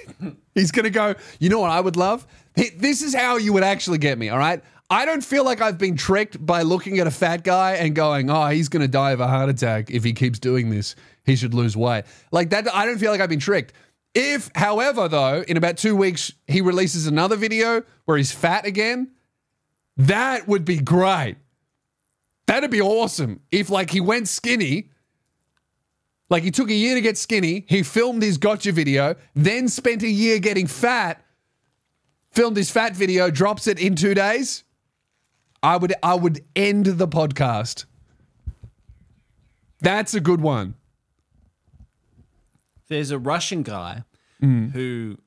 He's going to go, you know what I would love? This is how you would actually get me, all right? I don't feel like I've been tricked by looking at a fat guy and going, oh, he's going to die of a heart attack if he keeps doing this. He should lose weight. Like that, I don't feel like I've been tricked. If, however, though, in about two weeks, he releases another video where he's fat again, that would be great. That'd be awesome. If, like, he went skinny like he took a year to get skinny, he filmed his gotcha video, then spent a year getting fat, filmed his fat video, drops it in two days. I would I would end the podcast. That's a good one. There's a Russian guy mm. who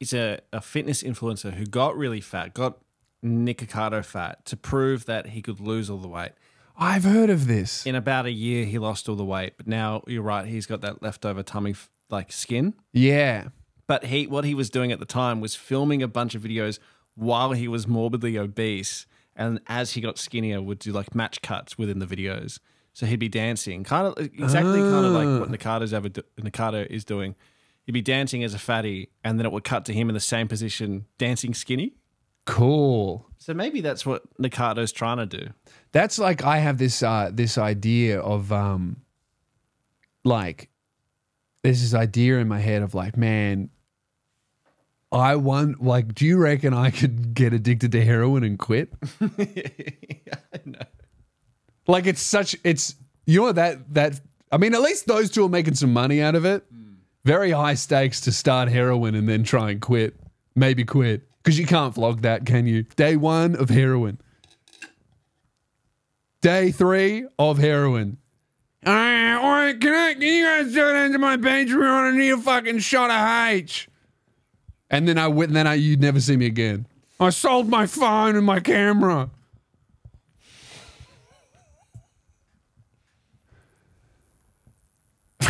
is a, a fitness influencer who got really fat, got Nikocado fat to prove that he could lose all the weight. I've heard of this. In about a year, he lost all the weight, but now you're right. He's got that leftover tummy like skin. Yeah. But he, what he was doing at the time was filming a bunch of videos while he was morbidly obese, and as he got skinnier, would do like match cuts within the videos. So he'd be dancing, kind of exactly kind of like what ah. Ever do, is doing. He'd be dancing as a fatty, and then it would cut to him in the same position, dancing skinny. Cool. So maybe that's what Nikocado's trying to do. That's like I have this uh, this idea of um, like there's this idea in my head of like, man, I want like, do you reckon I could get addicted to heroin and quit? yeah, I know. Like it's such it's you know that that I mean at least those two are making some money out of it. Mm. Very high stakes to start heroin and then try and quit. Maybe quit. Because you can't vlog that, can you? Day one of heroin. Day three of heroin. All right, all right, can, I, can you guys turn into my Patreon? I need a fucking shot of H. And then I went, and then I, you'd never see me again. I sold my phone and my camera.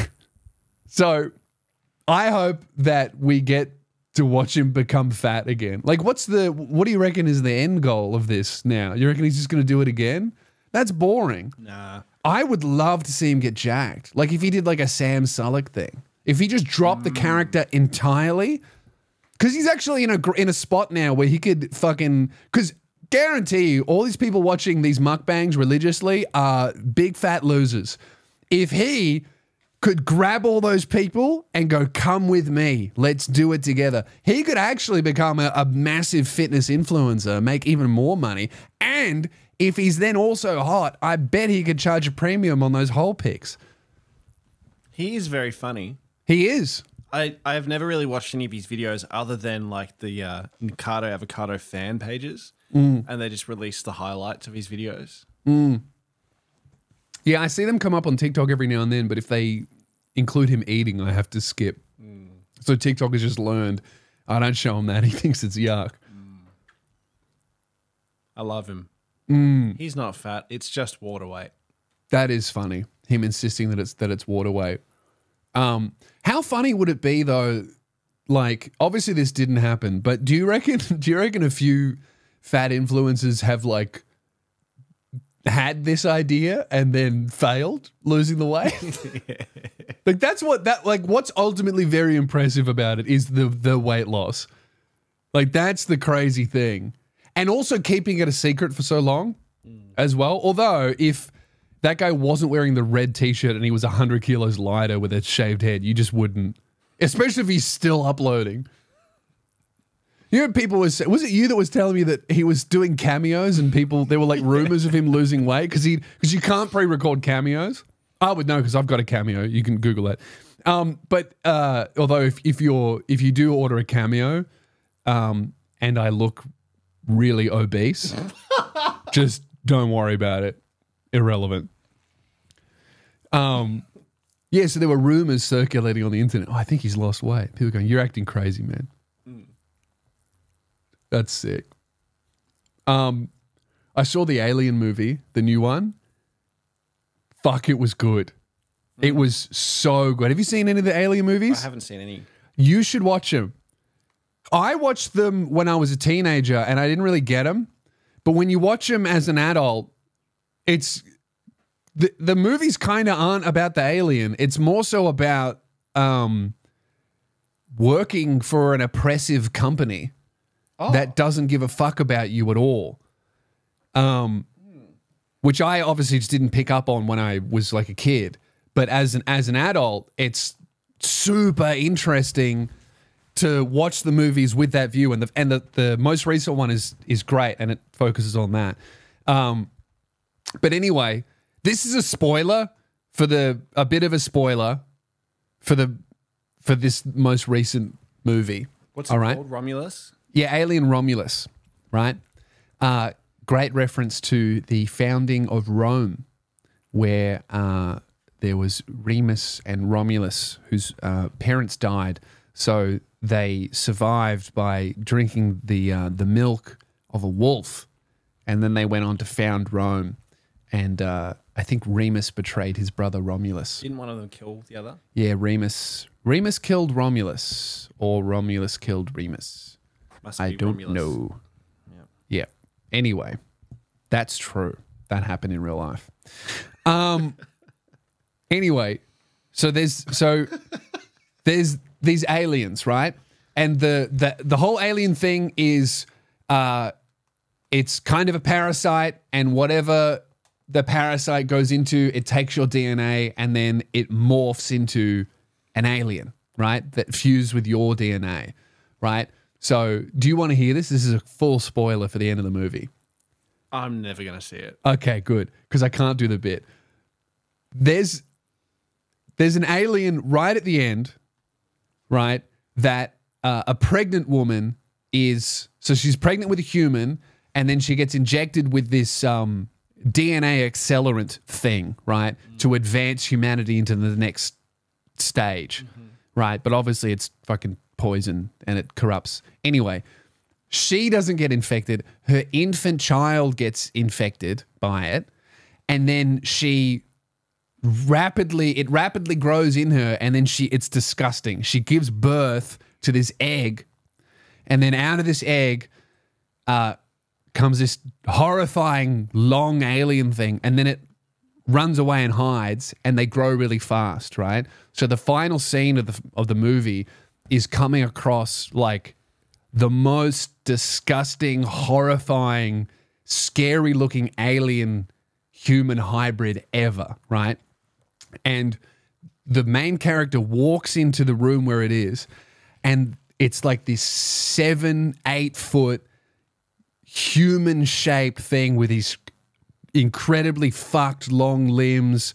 so I hope that we get to watch him become fat again. Like, what's the, what do you reckon is the end goal of this now? You reckon he's just going to do it again? That's boring. Nah. I would love to see him get jacked. Like if he did like a Sam Sulek thing. If he just dropped mm. the character entirely, because he's actually in a in a spot now where he could fucking because guarantee you all these people watching these mukbangs religiously are big fat losers. If he could grab all those people and go, come with me, let's do it together. He could actually become a, a massive fitness influencer, make even more money, and if he's then also hot, I bet he could charge a premium on those whole picks. He is very funny. He is. I, I have never really watched any of his videos other than like the uh, Nikocado Avocado fan pages, mm. and they just release the highlights of his videos. Mm. Yeah, I see them come up on TikTok every now and then, but if they include him eating, I have to skip. Mm. So TikTok has just learned. I don't show him that. He thinks it's yuck. I love him. Mm. He's not fat. It's just water weight. That is funny. Him insisting that it's that it's water weight. Um, how funny would it be though? Like, obviously this didn't happen, but do you reckon? Do you reckon a few fat influencers have like had this idea and then failed losing the weight? like that's what that like. What's ultimately very impressive about it is the the weight loss. Like that's the crazy thing, and also keeping it a secret for so long as well. Although if that guy wasn't wearing the red t-shirt and he was 100 kilos lighter with a shaved head you just wouldn't especially if he's still uploading. You know people was was it you that was telling me that he was doing cameos and people there were like rumors of him losing weight? Because he because you can't pre-record cameos. I would know because i've got a cameo. You can google it. Um, but uh, although if, if you're if you do order a cameo um, and i look really obese just don't worry about it irrelevant. Um, yeah, so there were rumors circulating on the internet. Oh, I think he's lost weight. People going, "You're acting crazy, man." That's sick. Um, I saw the Alien movie, the new one. Fuck, it was good. It was so good. Have you seen any of the Alien movies? I haven't seen any. You should watch them. I watched them when I was a teenager and I didn't really get them. But when you watch them as an adult, it's the the movies kind of aren't about the alien. It's more so about um working for an oppressive company that doesn't give a fuck about you at all. Um which I obviously just didn't pick up on when I was like a kid. But as an as an adult, it's super interesting to watch the movies with that view. And the and the, the most recent one is is great and it focuses on that. Um but anyway, this is a spoiler for the a bit of a spoiler for the for this most recent movie. What's it All right. called? Romulus? Yeah, Alien Romulus, right? Uh, great reference to the founding of Rome, where uh, there was Remus and Romulus, whose uh, parents died. So they survived by drinking the uh, the milk of a wolf, and then they went on to found Rome. And uh, I think Remus betrayed his brother Romulus. Didn't one of them kill the other? Yeah, Remus. Remus killed Romulus, or Romulus killed Remus. Must I don't Romulus. know. Yeah. Anyway, that's true. That happened in real life. Um. anyway, so there's so there's these aliens, right? And the the the whole alien thing is uh it's kind of a parasite and whatever the parasite goes into, it takes your DNA and then it morphs into an alien, right? That fuse with your DNA, right? So, do you want to hear this? This is a full spoiler for the end of the movie. I'm never going to see it. Okay, good, because I can't do the bit. There's there's an alien right at the end, right? That uh, a pregnant woman is so she's pregnant with a human, and then she gets injected with this um, DNA accelerant thing, right, to advance humanity into the next stage, right? But obviously, it's fucking poison and it corrupts. Anyway, she doesn't get infected. Her infant child gets infected by it. And then she rapidly, it rapidly grows in her. And then she, it's disgusting. She gives birth to this egg. And then out of this egg uh, comes this horrifying long alien thing. And then it runs away and hides and they grow really fast, right? So the final scene of the of the movie is coming across like the most disgusting, horrifying, scary looking alien human hybrid ever, right? And the main character walks into the room where it is, and it's like this seven, eight foot human shaped thing with his incredibly fucked long limbs,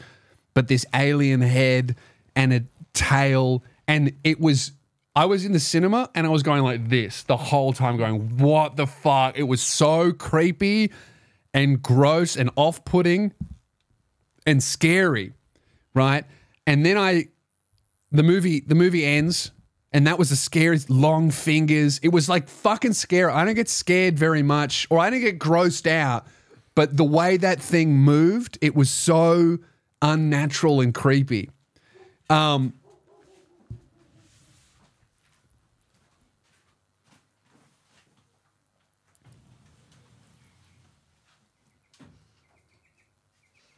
but this alien head and a tail. And it was, I was in the cinema and I was going like this the whole time, going, what the fuck? It was so creepy and gross and off putting and scary, right? And then I, the movie, the movie ends And that was the scariest long fingers. It was like fucking scary. I don't get scared very much, or I don't get grossed out. But the way that thing moved, it was so unnatural and creepy. Um,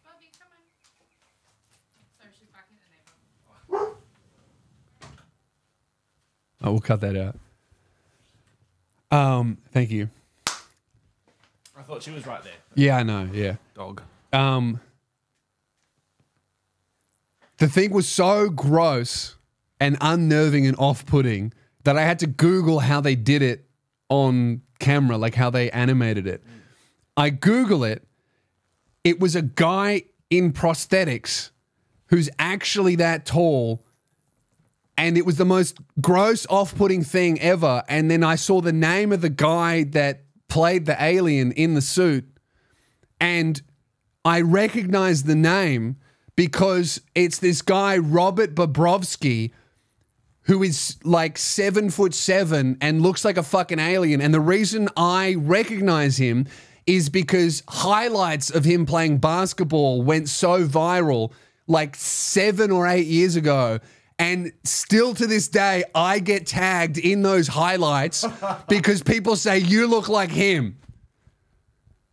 Bobby, come on. Sorry, she's barking at the neighbor. Oh, we'll cut that out. Um, thank you. I thought she was right there. Yeah, I know. Yeah. Dog. um the thing was so gross and unnerving and off-putting that I had to Google how they did it on camera, like how they animated it. I Google it. It was a guy in prosthetics who's actually that tall. And it was the most gross, off putting thing ever. And then I saw the name of the guy that played the alien in the suit and I recognize the name because it's this guy Robert Bobroczkyi who is like seven foot seven and looks like a fucking alien. And the reason I recognize him is because highlights of him playing basketball went so viral like seven or eight years ago. And still to this day, I get tagged in those highlights because people say, You look like him.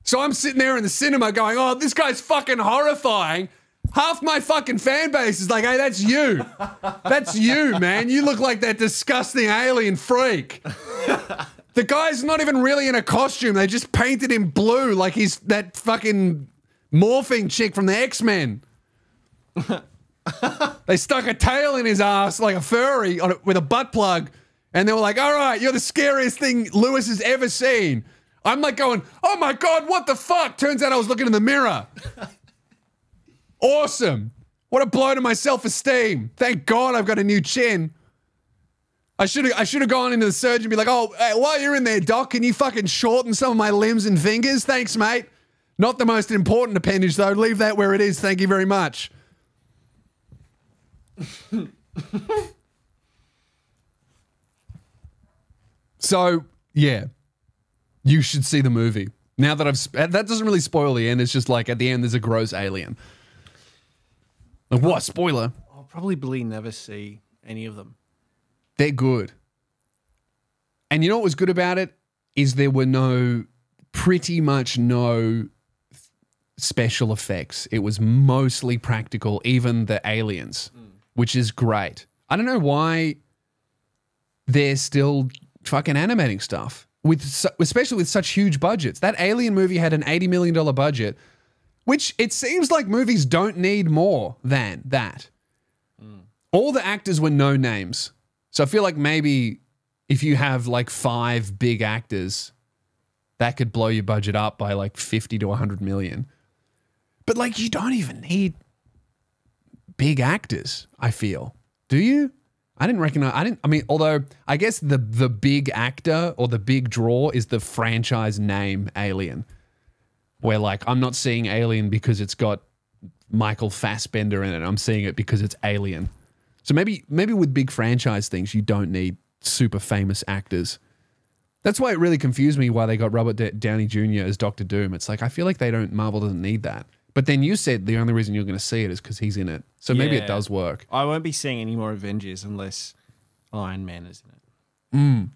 So I'm sitting there in the cinema going, oh, this guy's fucking horrifying. Half my fucking fan base is like, hey, that's you. That's you, man. You look like that disgusting alien freak. The guy's not even really in a costume. They just painted him blue like he's that fucking morphing chick from the X Men. they stuck a tail in his ass like a furry on it with a butt plug. And they were like, all right, you're the scariest thing Lewis has ever seen. I'm like going, oh my God, what the fuck? Turns out I was looking in the mirror. awesome. What a blow to my self esteem. Thank God I've got a new chin. I should have I should have gone into the surgeon and be like, oh, hey, while you're in there, doc, can you fucking shorten some of my limbs and fingers? Thanks, mate. Not the most important appendage, though. Leave that where it is. Thank you very much. So, yeah, you should see the movie. Now that I've, sp- that doesn't really spoil the end. It's just like at the end, there's a gross alien. Like, what? Spoiler. I'll probably never see any of them. They're good. And you know what was good about it? Is there were no, pretty much no special effects. It was mostly practical, even the aliens, mm. Which is great. I don't know why they're still fucking animating stuff with, su- especially with such huge budgets. That Alien movie had an eighty million dollar budget, which it seems like movies don't need more than that. Mm. All the actors were no names, so I feel like maybe if you have like five big actors, that could blow your budget up by like fifty to hundred million. But like, you don't even need big actors. I feel. Do you? I didn't recognize. I didn't. I mean, although I guess the the big actor or the big draw is the franchise name Alien, where like I'm not seeing Alien because it's got Michael Fassbender in it. I'm seeing it because it's Alien. So maybe maybe with big franchise things, you don't need super famous actors. That's why it really confused me why they got Robert D- Downey Jr. as Doctor Doom. It's like I feel like they don't. Marvel doesn't need that. But then you said the only reason you're going to see it is because he's in it. So maybe it Yeah. does work. I won't be seeing any more Avengers unless Iron Man is in it.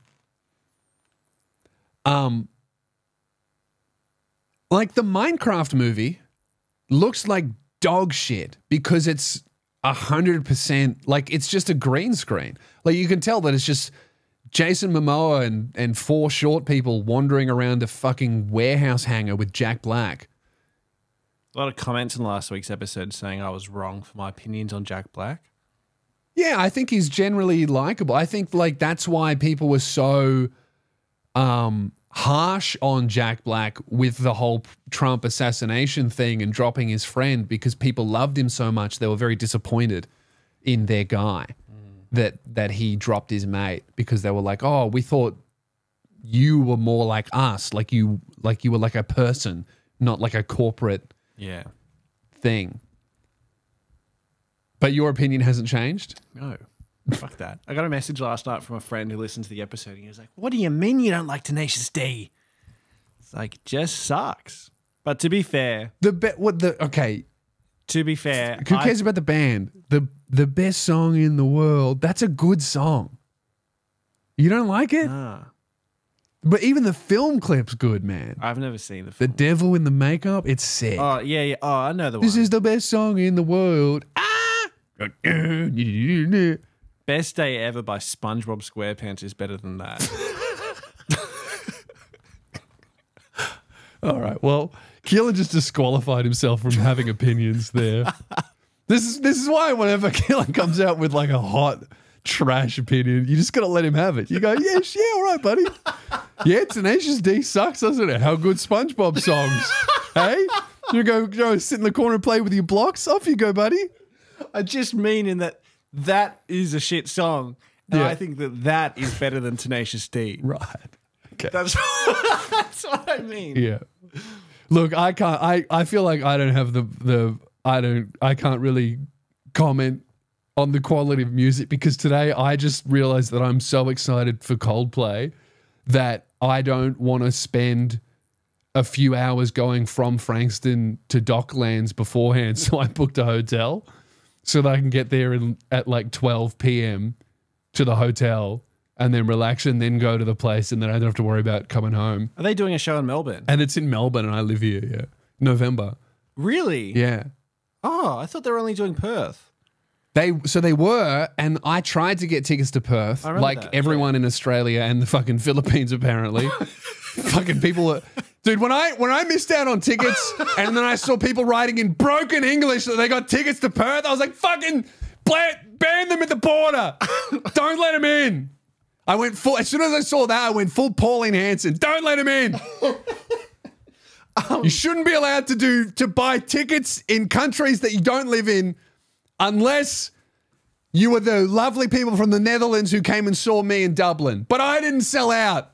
Um, like the Minecraft movie looks like dog shit because it's a hundred percent like it's just a green screen. Like you can tell that it's just Jason Momoa and and four short people wandering around a fucking warehouse hangar with Jack Black. A lot of comments in last week's episode saying I was wrong for my opinions on Jack Black. Yeah, I think he's generally likable. I think like that's why people were so um harsh on Jack Black with the whole Trump assassination thing and dropping his friend because people loved him so much they were very disappointed in their guy that that he dropped his mate because they were like, "Oh, we thought you were more like us, like you like you were like a person, not like a corporate Yeah. thing." But your opinion hasn't changed? No. Fuck that. I got a message last night from a friend who listened to the episode. And he was like, "What do you mean you don't like Tenacious D?" It's like just sucks. But to be fair, The be- what the okay? to be fair, Who I- cares about the band? The the best song in the world. That's a good song. You don't like it? Ah, But even the film clip's good, man. I've never seen the The film. devil in the makeup, it's sick. oh yeah, yeah. Oh, I know the one. this one. is the best song in the world. Ah! Best Day Ever by SpongeBob SquarePants is better than that. All right. Well, Keelan just disqualified himself from having opinions there. This is this is why whenever Keelan comes out with like a hot trash opinion, you just gotta let him have it. You go, yeah, yeah, all right, buddy. Yeah, Tenacious D sucks, doesn't it? How good SpongeBob songs. hey? You go, go sit in the corner and play with your blocks. Off you go, buddy. I just mean in that that is a shit song. And Yeah. I think that that is better than Tenacious D. Right. Okay. That's, that's what I mean. Yeah. Look, I can't. I I feel like I don't have the the. I don't. I can't really comment on the quality of music because today I just realized that I'm so excited for Coldplay that I don't want to spend a few hours going from Frankston to Docklands beforehand. So I booked a hotel so that I can get there in, at like 12 p.m. to the hotel and then relax and then go to the place and then I don't have to worry about coming home. Are they doing a show in Melbourne? And it's in Melbourne, and I live here. Yeah, November. Really? Yeah, Oh, I thought they were only doing Perth. They so they were, and I tried to get tickets to Perth, like that, everyone in Australia and the fucking Philippines, apparently. fucking people, are, dude. When I when I missed out on tickets, and then I saw people writing in broken English that they got tickets to Perth, I was like, fucking ban, ban them at the border. Don't let them in. I went full as soon as I saw that, I went full Pauline Hanson. Don't let him in. Um, you shouldn't be allowed to do to buy tickets in countries that you don't live in unless you were the lovely people from the Netherlands who came and saw me in Dublin. But I didn't sell out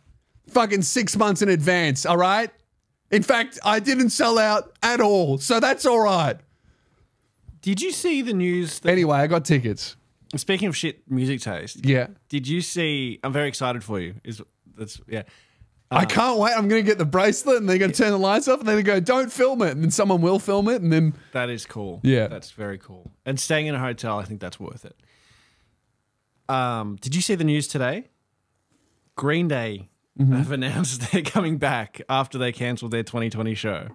fucking six months in advance, all right? In fact, I didn't sell out at all. So that's all right. Did you see the news? That, Anyway, I got tickets. speaking of shit music taste, Yeah. did you see? I'm very excited for you. Is that's yeah. I can't wait. I'm going to get the bracelet and they're going to turn the lights off and then they go, don't film it. And then someone will film it. And then, That is cool. Yeah. That's very cool. And staying in a hotel, I think that's worth it. Um, did you see the news today? Green Day Mm-hmm. have announced they're coming back after they cancelled their 2020 show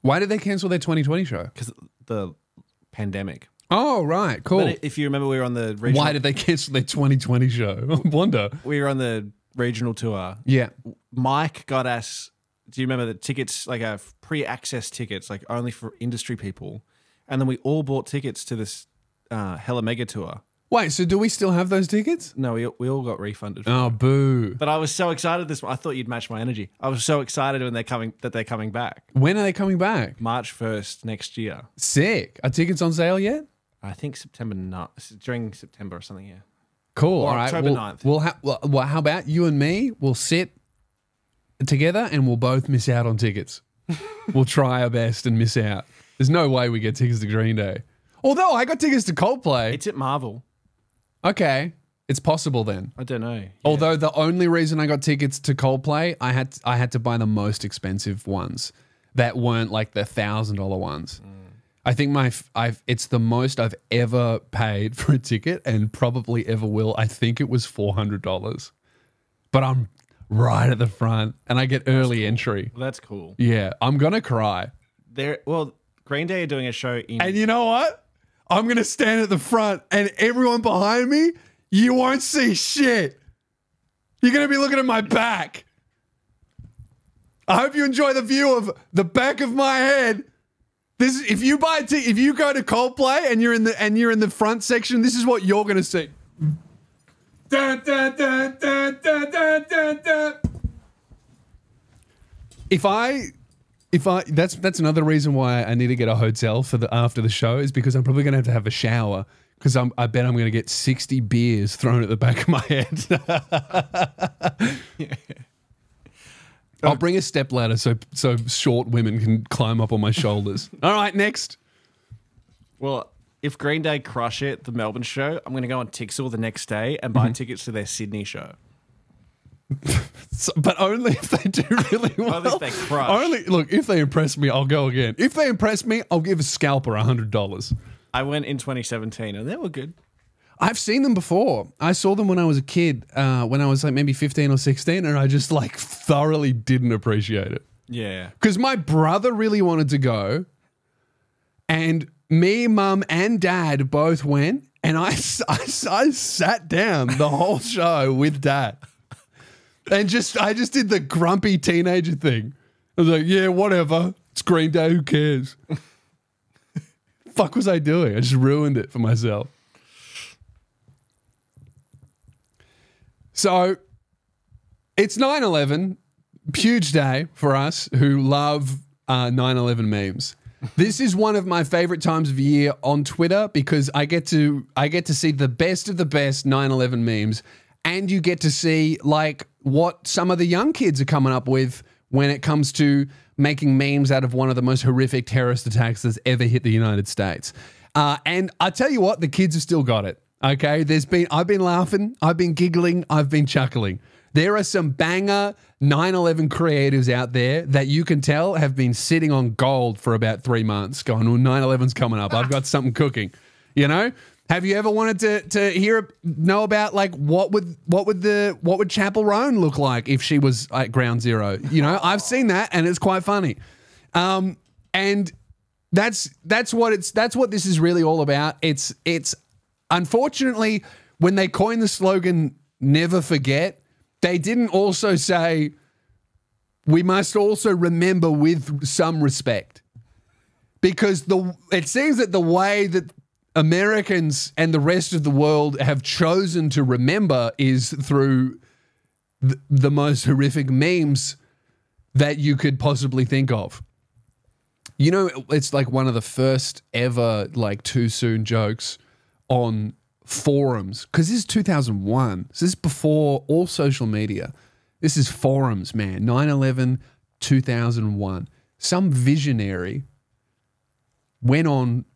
why did they cancel their 2020 show? because the pandemic. Oh, right. Cool. But if you remember, we were on the regional, Why did they cancel their 2020 show? I wonder. we were on the regional tour. Yeah. Mike got us. Do you remember the tickets, like a pre-access tickets, like only for industry people? And then we all bought tickets to this uh, Hella Mega tour. Wait, so do we still have those tickets? No, we, we all got refunded. Oh, boo. But I was so excited this. I thought you'd match my energy. I was so excited when they're coming that they're coming back When are they coming back? March first next year. Sick. Are tickets on sale yet? I think September not during September or something. Yeah. Cool. Or All right. October we'll, 9th. We'll ha- well, how about you and me? We'll sit together and we'll both miss out on tickets. we'll try our best and miss out. There's no way we get tickets to Green Day. Although I got tickets to Coldplay. It's at Marvel. okay. It's possible then. I don't know. Although the only reason I got tickets to Coldplay, I had I had to buy the most expensive ones that weren't like the thousand dollar ones. Mm. I think my I've it's the most I've ever paid for a ticket and probably ever will. I think it was four hundred dollars, but I'm right at the front and I get early entry. Well, that's cool. Yeah, I'm gonna cry. There. Well, Green Day are doing a show in. And you know what? I'm gonna stand at the front, and everyone behind me, you won't see shit. You're gonna be looking at my back. I hope you enjoy the view of the back of my head. This, if you buy, a ti- if you go to Coldplay and you're in the and you're in the front section, this is what you're gonna see. If I if I that's that's another reason why I need to get a hotel for the after the show is because I'm probably gonna have to have a shower because I'm I bet I'm gonna get 60 beers thrown at the back of my head. I'll bring a step ladder so so short women can climb up on my shoulders. All right, next. well, if Green Day crush it, the Melbourne show, I'm going to go on Tixel the next day and buy mm-hmm. tickets to their Sydney show. So- but only if they do really well. Only if they crush. Only look if they impress me, I'll go again. If they impress me, I'll give a scalper a hundred dollars. I went in 2017 and they were good. I've seen them before. I saw them when I was a kid, uh, when I was like maybe fifteen or sixteen, and I just like thoroughly didn't appreciate it. Yeah. because my brother really wanted to go, and me, mum, and dad both went, and I, I, I sat down the whole show with dad, and just I just did the grumpy teenager thing. I was like, yeah, whatever, it's Green Day, who cares? Fuck was I doing? I just ruined it for myself. So it's 9 11, huge day for us who love uh, 9 11 memes. This is one of my favorite times of year on Twitter because I get to I get to see the best of the best 9/11 memes and you get to see like what some of the young kids are coming up with when it comes to making memes out of one of the most horrific terrorist attacks that's ever hit the United States. Uh, and I tell you what, the kids have still got it. Okay, there's been I've been laughing, I've been giggling, I've been chuckling. There are some banger 9/11 creatives out there that you can tell have been sitting on gold for about three months, going, "Well, 9/11's coming up. I've got something cooking." You know, have you ever wanted to to hear know about like what would what would the what would Chappell Roan look like if she was at Ground Zero? You know, I've seen that and it's quite funny. Um, and that's that's what it's that's what this is really all about. It's it's unfortunately when they coined the slogan "Never Forget," they didn't also say we must also remember with some respect because the it seems that the way that Americans and the rest of the world have chosen to remember is through the, the most horrific memes that you could possibly think of. You know, it's like one of the first ever like too soon jokes on forums because this is 2001. So this is before all social media. This is forums, man. 9 11, 2001. Some visionary went on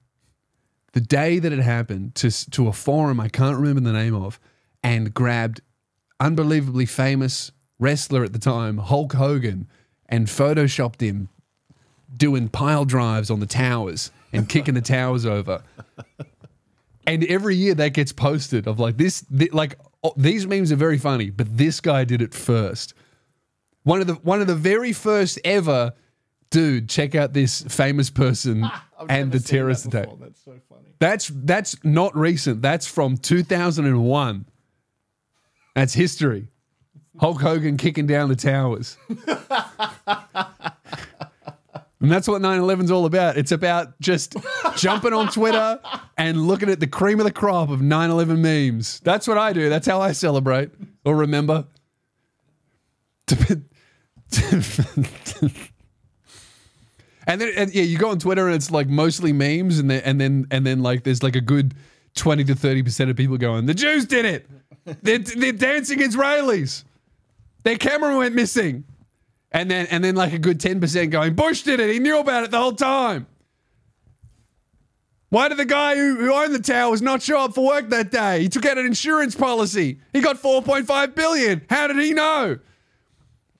the day that it happened to, to a forum I can't remember the name of and grabbed unbelievably famous wrestler at the time, Hulk Hogan, and photoshopped him doing pile drives on the towers and kicking the towers over. And every year that gets posted of like this, thi- like oh, these memes are very funny, but this guy did it first. One of the one of the very first ever, dude. Check out this famous person and the terrorist attack. That's so funny. That's that's not recent. That's from 2001. That's history. Hulk Hogan kicking down the towers. and that's what 9/11's all about. It's about just jumping on Twitter and looking at the cream of the crop of 9/11 memes. That's what I do. That's how I celebrate or remember. And then and yeah, you go on Twitter and it's like mostly memes, and then and then and then like there's like a good twenty to thirty percent of people going, the Jews did it. They're, they're dancing Israelis. Their camera went missing, and then and then like a good ten percent going, Bush did it. He knew about it the whole time. Why did the guy who, who owned the towers not show up for work that day? He took out an insurance policy. He got 4.5 billion. How did he know?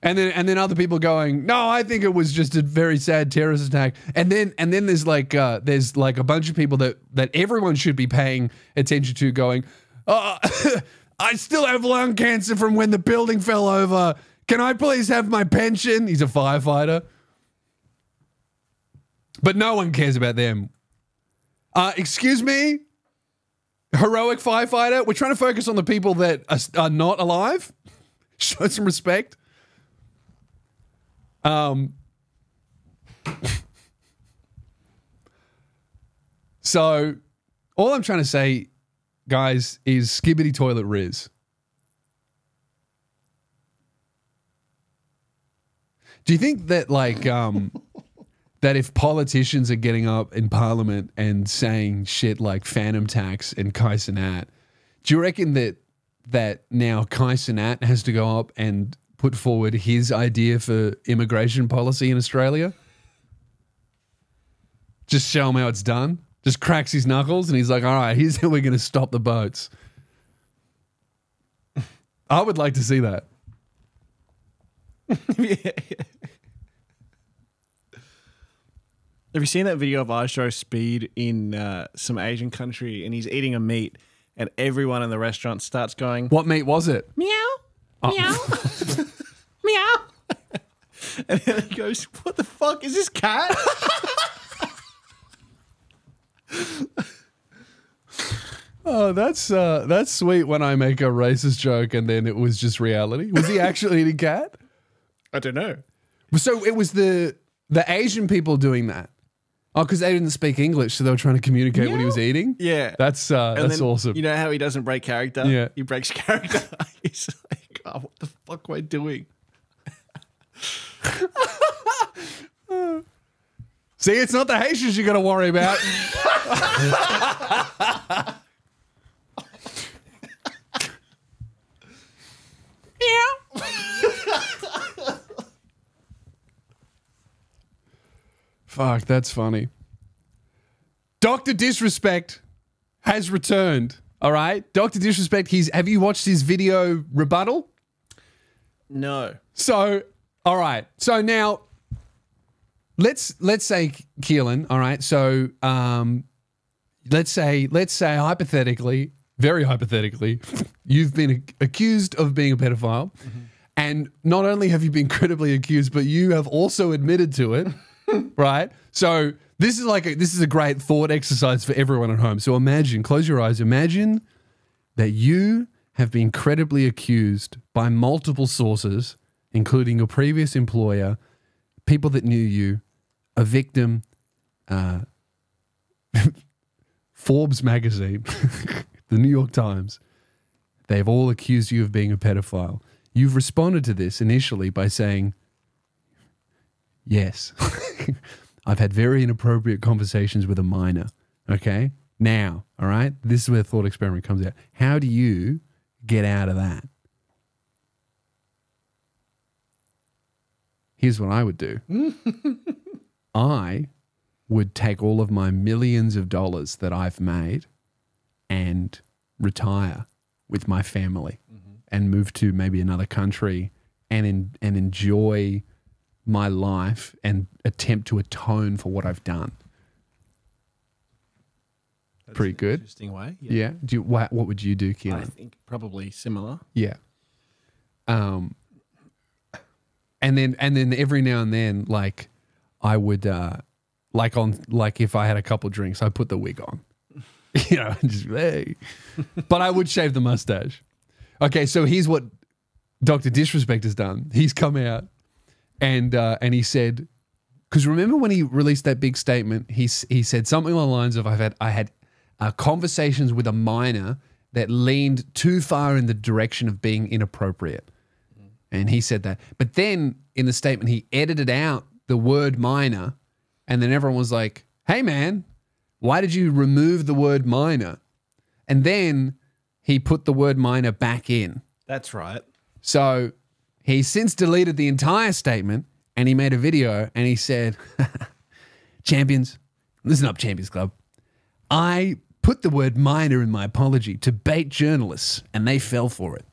And then and then other people going, no, I think it was just a very sad terrorist attack. And then and then there's like uh, there's like a bunch of people that that everyone should be paying attention to, going, oh, I still have lung cancer from when the building fell over. Can I please have my pension? He's a firefighter, but no one cares about them. Uh, excuse me, heroic firefighter. We're trying to focus on the people that are, are not alive. Show some respect. Um, so, all I'm trying to say, guys, is skibidi toilet rizz. Do you think that, like, um, that if politicians are getting up in parliament and saying shit like Fanum tax and Kai Cenat, do you reckon that that now Kai Cenat has to go up and put forward his idea for immigration policy in Australia? Just show him how it's done. Just cracks his knuckles and he's like, all right, here's how we're going to stop the boats. I would like to see that. Have you seen that video of IShowSpeed in uh, some Asian country and he's eating a meat and everyone in the restaurant starts going, What meat was it? meow, meow, meow. and then he goes, What the fuck is this cat? Oh, that's uh, that's sweet when I make a racist joke and then it was just reality. Was he actually eating cat? I don't know. So it was the the Asian people doing that. Oh, because they didn't speak English, so they were trying to communicate what he was eating. Yeah. that's uh, And that's then, awesome. You know how he doesn't break character? Yeah. He breaks character. He's like, oh, what the fuck am I doing? See, it's not the Haitians you got to worry about. Fuck, that's funny. Doctor Disrespect has returned. All right, Doctor Disrespect. He's. Have you watched his video rebuttal? No. So, all right. So now, let's let's say Keelan. All right. So, um, let's say let's say hypothetically, very hypothetically, you've been accused of being a pedophile, and not only have you been credibly accused, but you have also admitted to it. Right. So this is like a, this is a great thought exercise for everyone at home. So imagine, close your eyes. Imagine that you have been credibly accused by multiple sources, including your previous employer, people that knew you, a victim, uh, Forbes magazine, the New York Times. They've all accused you of being a pedophile. You've responded to this initially by saying, Yes, I've had very inappropriate conversations with a minor. Okay. Now, all right, this is where the thought experiment comes out. How do you get out of that? Here's what I would do I would take all of my millions of dollars that I've made and retire with my family mm-hmm. and move to maybe another country and in, and enjoy my life and attempt to atone for what I've done. Pretty good. Interesting way. Yeah. Do you, what, what would you do, I think probably similar. Yeah. Um and then and then every now and then like I would uh like on like if I had a couple drinks, I'd put the wig on. you know, just hey. but I would shave the mustache. Okay, so here's what Dr. Disrespect has done. He's come out and uh and he said because remember when he released that big statement, he he said something along the lines of I've had I had uh, conversations with a minor that leaned too far in the direction of being inappropriate. And he said that. But then in the statement, he edited out the word minor. And then everyone was like, hey, man, why did you remove the word minor? And then he put the word minor back in. That's right. So he's since deleted the entire statement and he made a video and he said, Champions, listen up, Champions Club. I put the word minor in my apology to bait journalists and they fell for it.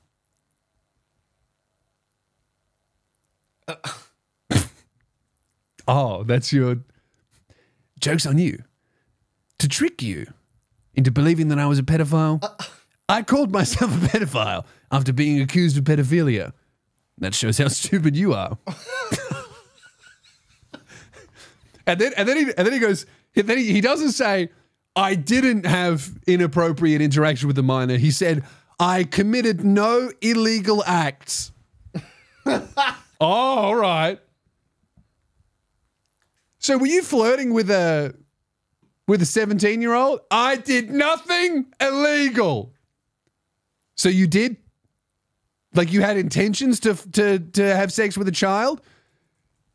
oh, that's your joke's on you. To trick you into believing that I was a pedophile, I called myself a pedophile after being accused of pedophilia. That shows how stupid you are. and then and then he and then he goes. and Then he, he doesn't say I didn't have inappropriate interaction with the minor. He said I committed no illegal acts. oh, all right. So were you flirting with a with a 17 year old? I did nothing illegal. So you did? Like you had intentions to to to have sex with a child?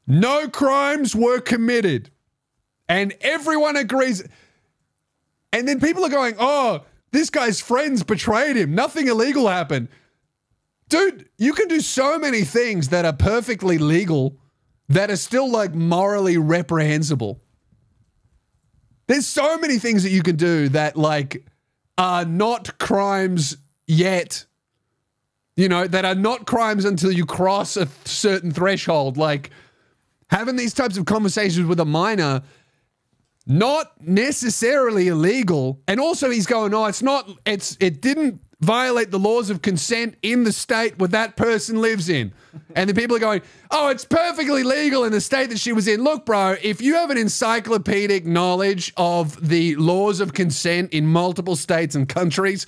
No crimes were committed. And everyone agrees. And then people are going, "Oh, this guy's friends betrayed him. Nothing illegal happened." Dude, you can do so many things that are perfectly legal that are still like morally reprehensible. There's so many things that you can do that like are not crimes yet. You know, that are not crimes until you cross a certain threshold. Like having these types of conversations with a minor not necessarily illegal. And also he's going, "Oh, it's not it's it didn't violate the laws of consent in the state where that person lives in." And the people are going, "Oh, it's perfectly legal in the state that she was in." Look, bro, if you have an encyclopedic knowledge of the laws of consent in multiple states and countries,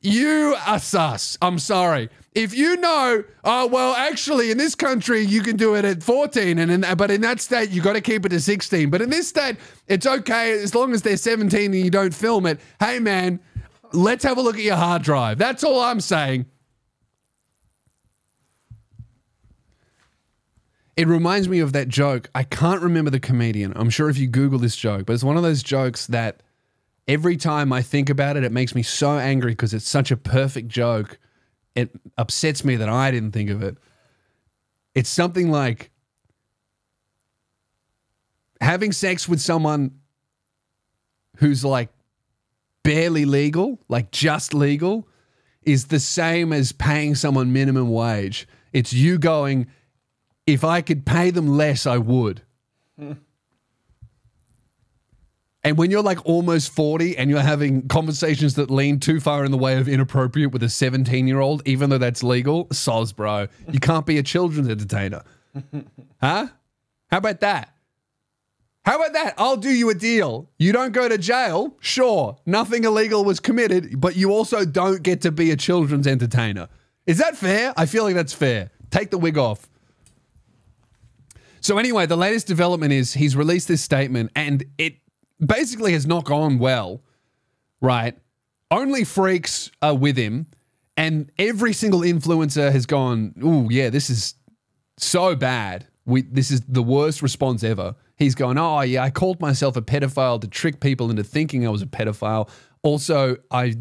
you are sus. I'm sorry. If you know, oh well, actually, in this country you can do it at 14, and in, but in that state you got to keep it to 16. But in this state, it's okay as long as they're 17 and you don't film it. Hey man, let's have a look at your hard drive. That's all I'm saying. It reminds me of that joke. I can't remember the comedian. I'm sure if you Google this joke, but it's one of those jokes that every time I think about it, it makes me so angry because it's such a perfect joke. It upsets me that I didn't think of it. It's something like having sex with someone who's like barely legal, like just legal, is the same as paying someone minimum wage. It's you going, if I could pay them less, I would. Hmm. And when you're like almost 40 and you're having conversations that lean too far in the way of inappropriate with a 17 year old, even though that's legal, soz, bro. You can't be a children's entertainer. huh? How about that? How about that? I'll do you a deal. You don't go to jail, sure, nothing illegal was committed, but you also don't get to be a children's entertainer. Is that fair? I feel like that's fair. Take the wig off. So, anyway, the latest development is he's released this statement and it basically has not gone well, right? Only freaks are with him, and every single influencer has gone, oh, yeah, this is so bad. We, this is the worst response ever. He's going, oh, yeah, I called myself a pedophile to trick people into thinking I was a pedophile. Also, I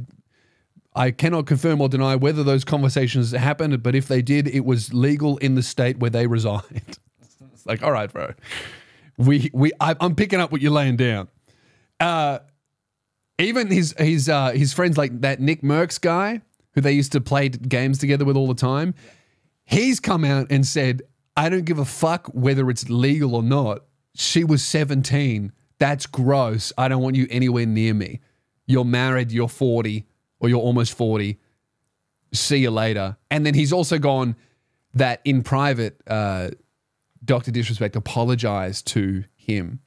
I cannot confirm or deny whether those conversations happened, but if they did, it was legal in the state where they reside. it's like, all right, bro. We we I, I'm picking up what you're laying down. Uh, even his his uh, his friends like that Nickmercs guy who they used to play games together with all the time. He's come out and said, "I don't give a fuck whether it's legal or not. She was 17. That's gross. I don't want you anywhere near me. You're married. You're 40 or you're almost 40. See you later." And then he's also gone that in private, uh, Doctor Disrespect apologized to him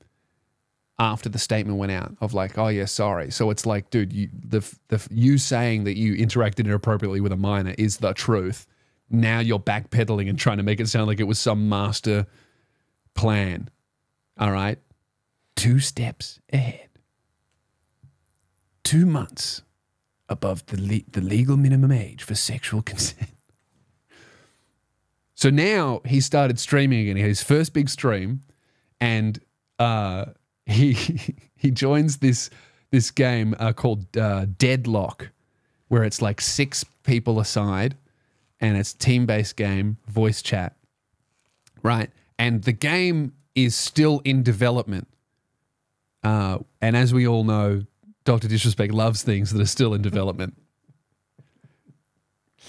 after the statement went out of like, oh yeah, sorry. So it's like, dude, you, the the you saying that you interacted inappropriately with a minor is the truth. Now you're backpedaling and trying to make it sound like it was some master plan. All right, two steps ahead, two months above the le- the legal minimum age for sexual consent. So now he started streaming again. He had his first big stream, and uh, he he joins this this game uh, called uh, Deadlock, where it's like six people aside, and it's team based game, voice chat, right? And the game is still in development. Uh, and as we all know, Doctor Disrespect loves things that are still in development.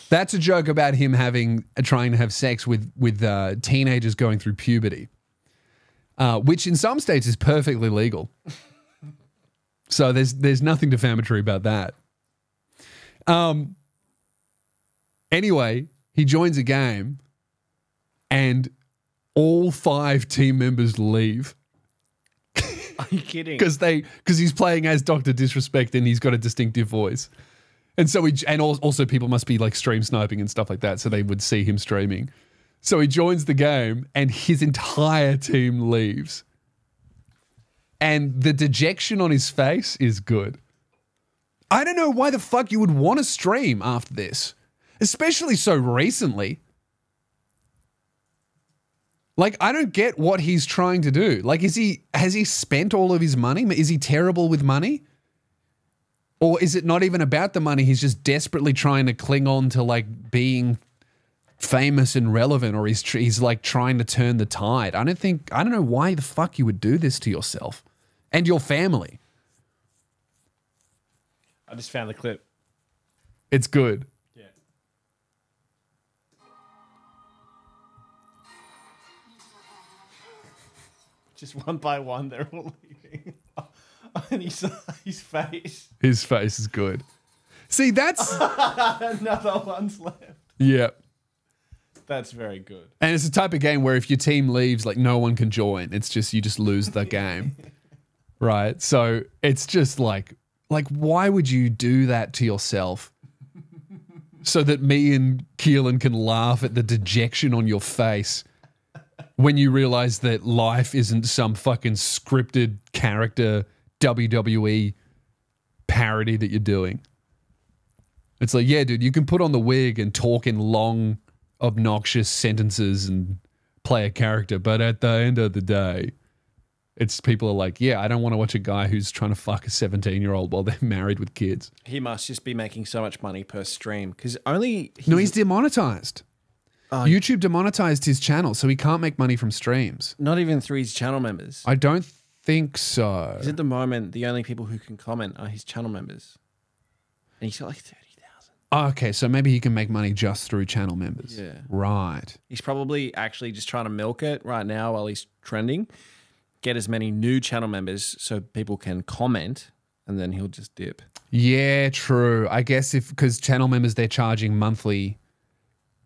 That's a joke about him having trying to have sex with with uh, teenagers going through puberty uh, which in some states is perfectly legal. so there's there's nothing defamatory about that. Um. Anyway, he joins a game, and all five team members leave Are you kidding? because they because he's playing as Doctor Disrespect and he's got a distinctive voice, and so he and also people must be like stream sniping and stuff like that, so they would see him streaming. So he joins the game and his entire team leaves. And the dejection on his face is good. I don't know why the fuck you would want to stream after this, especially so recently. Like, I don't get what he's trying to do. Like, is he, has he spent all of his money? Is he terrible with money? Or is it not even about the money? He's just desperately trying to cling on to like being famous and relevant or he's tr- he's like trying to turn the tide. I don't think I don't know why the fuck you would do this to yourself and your family. I just found the clip. It's good. Yeah. Just one by one, they're all leaving. and his, his face. His face is good. See, that's Another one's left. yeah. That's very good. And it's the type of game where if your team leaves, like no one can join. It's just you just lose the game. right? So it's just like like why would you do that to yourself? So that me and Keelan can laugh at the dejection on your face when you realize that life isn't some fucking scripted character WWE parody that you're doing. It's like, yeah, dude, you can put on the wig and talk in long, obnoxious sentences and play a character, but at the end of the day, it's people are like, yeah, I don't want to watch a guy who's trying to fuck a 17 year old while they're married with kids. He must just be making so much money per stream because only No, he's demonetized. Oh. YouTube demonetized his channel, so he can't make money from streams. not even through his channel members. I don't think so. 'Cause at the moment, the only people who can comment are his channel members, and he's got like thirty thousand. Oh, okay, so maybe he can make money just through channel members. Yeah. Right. He's probably actually just trying to milk it right now while he's trending, get as many new channel members so people can comment, and then he'll just dip. Yeah, true. I guess if because channel members they're charging monthly,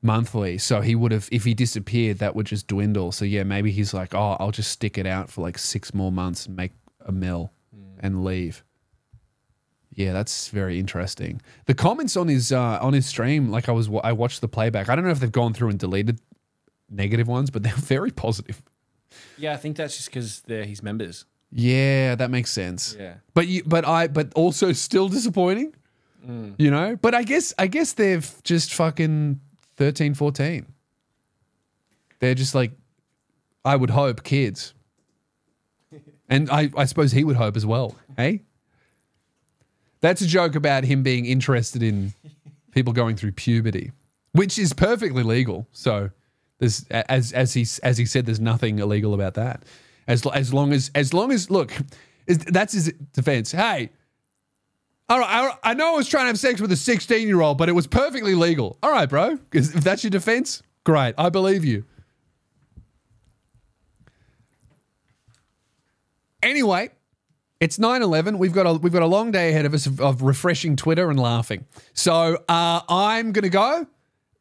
monthly. So he would have if he disappeared, that would just dwindle. So yeah, maybe he's like, oh, I'll just stick it out for like six more months and make a mill hmm. and leave. Yeah, that's very interesting. The comments on his uh, on his stream, like I was, I watched the playback. I don't know if they've gone through and deleted negative ones, but they're very positive. Yeah, I think that's just because they're his members. Yeah, that makes sense. Yeah. But you, but I, but also still disappointing. You know. But I guess, I guess they've just fucking 13, 14. They're just like, I would hope kids, and I, I suppose he would hope as well. Hey, that's a joke about him being interested in people going through puberty, which is perfectly legal. So there's as as he as he said, there's nothing illegal about that. As as long as as long as look, that's his defense. Hey, all right, right, I know I was trying to have sex with a 16 year old, but it was perfectly legal. All right, bro. If that's your defense, great. I believe you. Anyway, it's 9-11. We've got a we've got a long day ahead of us of, of refreshing Twitter and laughing. So uh, I'm gonna go.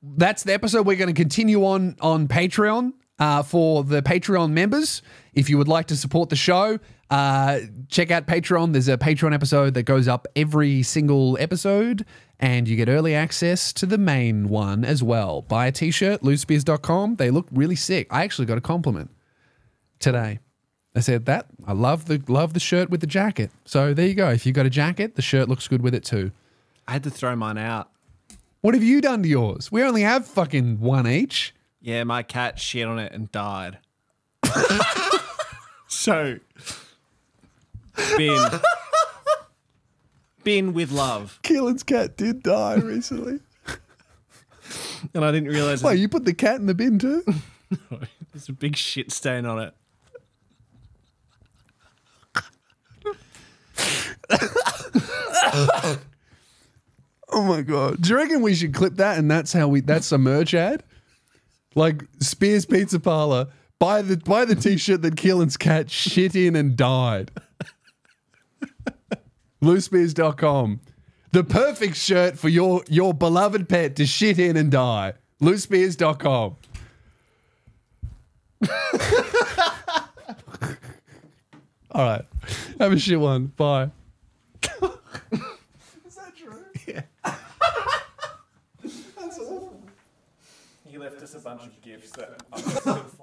That's the episode. We're going to continue on on Patreon uh, for the Patreon members. If you would like to support the show, uh, check out Patreon. There's a Patreon episode that goes up every single episode, and you get early access to the main one as well. Buy a t-shirt, LewSpears.com. They look really sick. I actually got a compliment today. I said that I love the love the shirt with the jacket. So there you go. If you've got a jacket, the shirt looks good with it too. I had to throw mine out. What have you done to yours? We only have fucking one each. Yeah, my cat shit on it and died. so, bin, bin with love, Keelan's cat did die recently. and I didn't realize Wait, you put the cat in the bin too? there's a big shit stain on it. Oh my god! Do you reckon we should clip that and that's how we? That's a merch ad, like Spears Pizza Parlor. Buy the buy the t-shirt that Keelan's cat shit in and died. LewSpears.com. The perfect shirt for your your beloved pet to shit in and die. LewSpears.com. All right. Have a shit one. Bye. Is that true? Yeah. That's awful. He left us a bunch of gifts that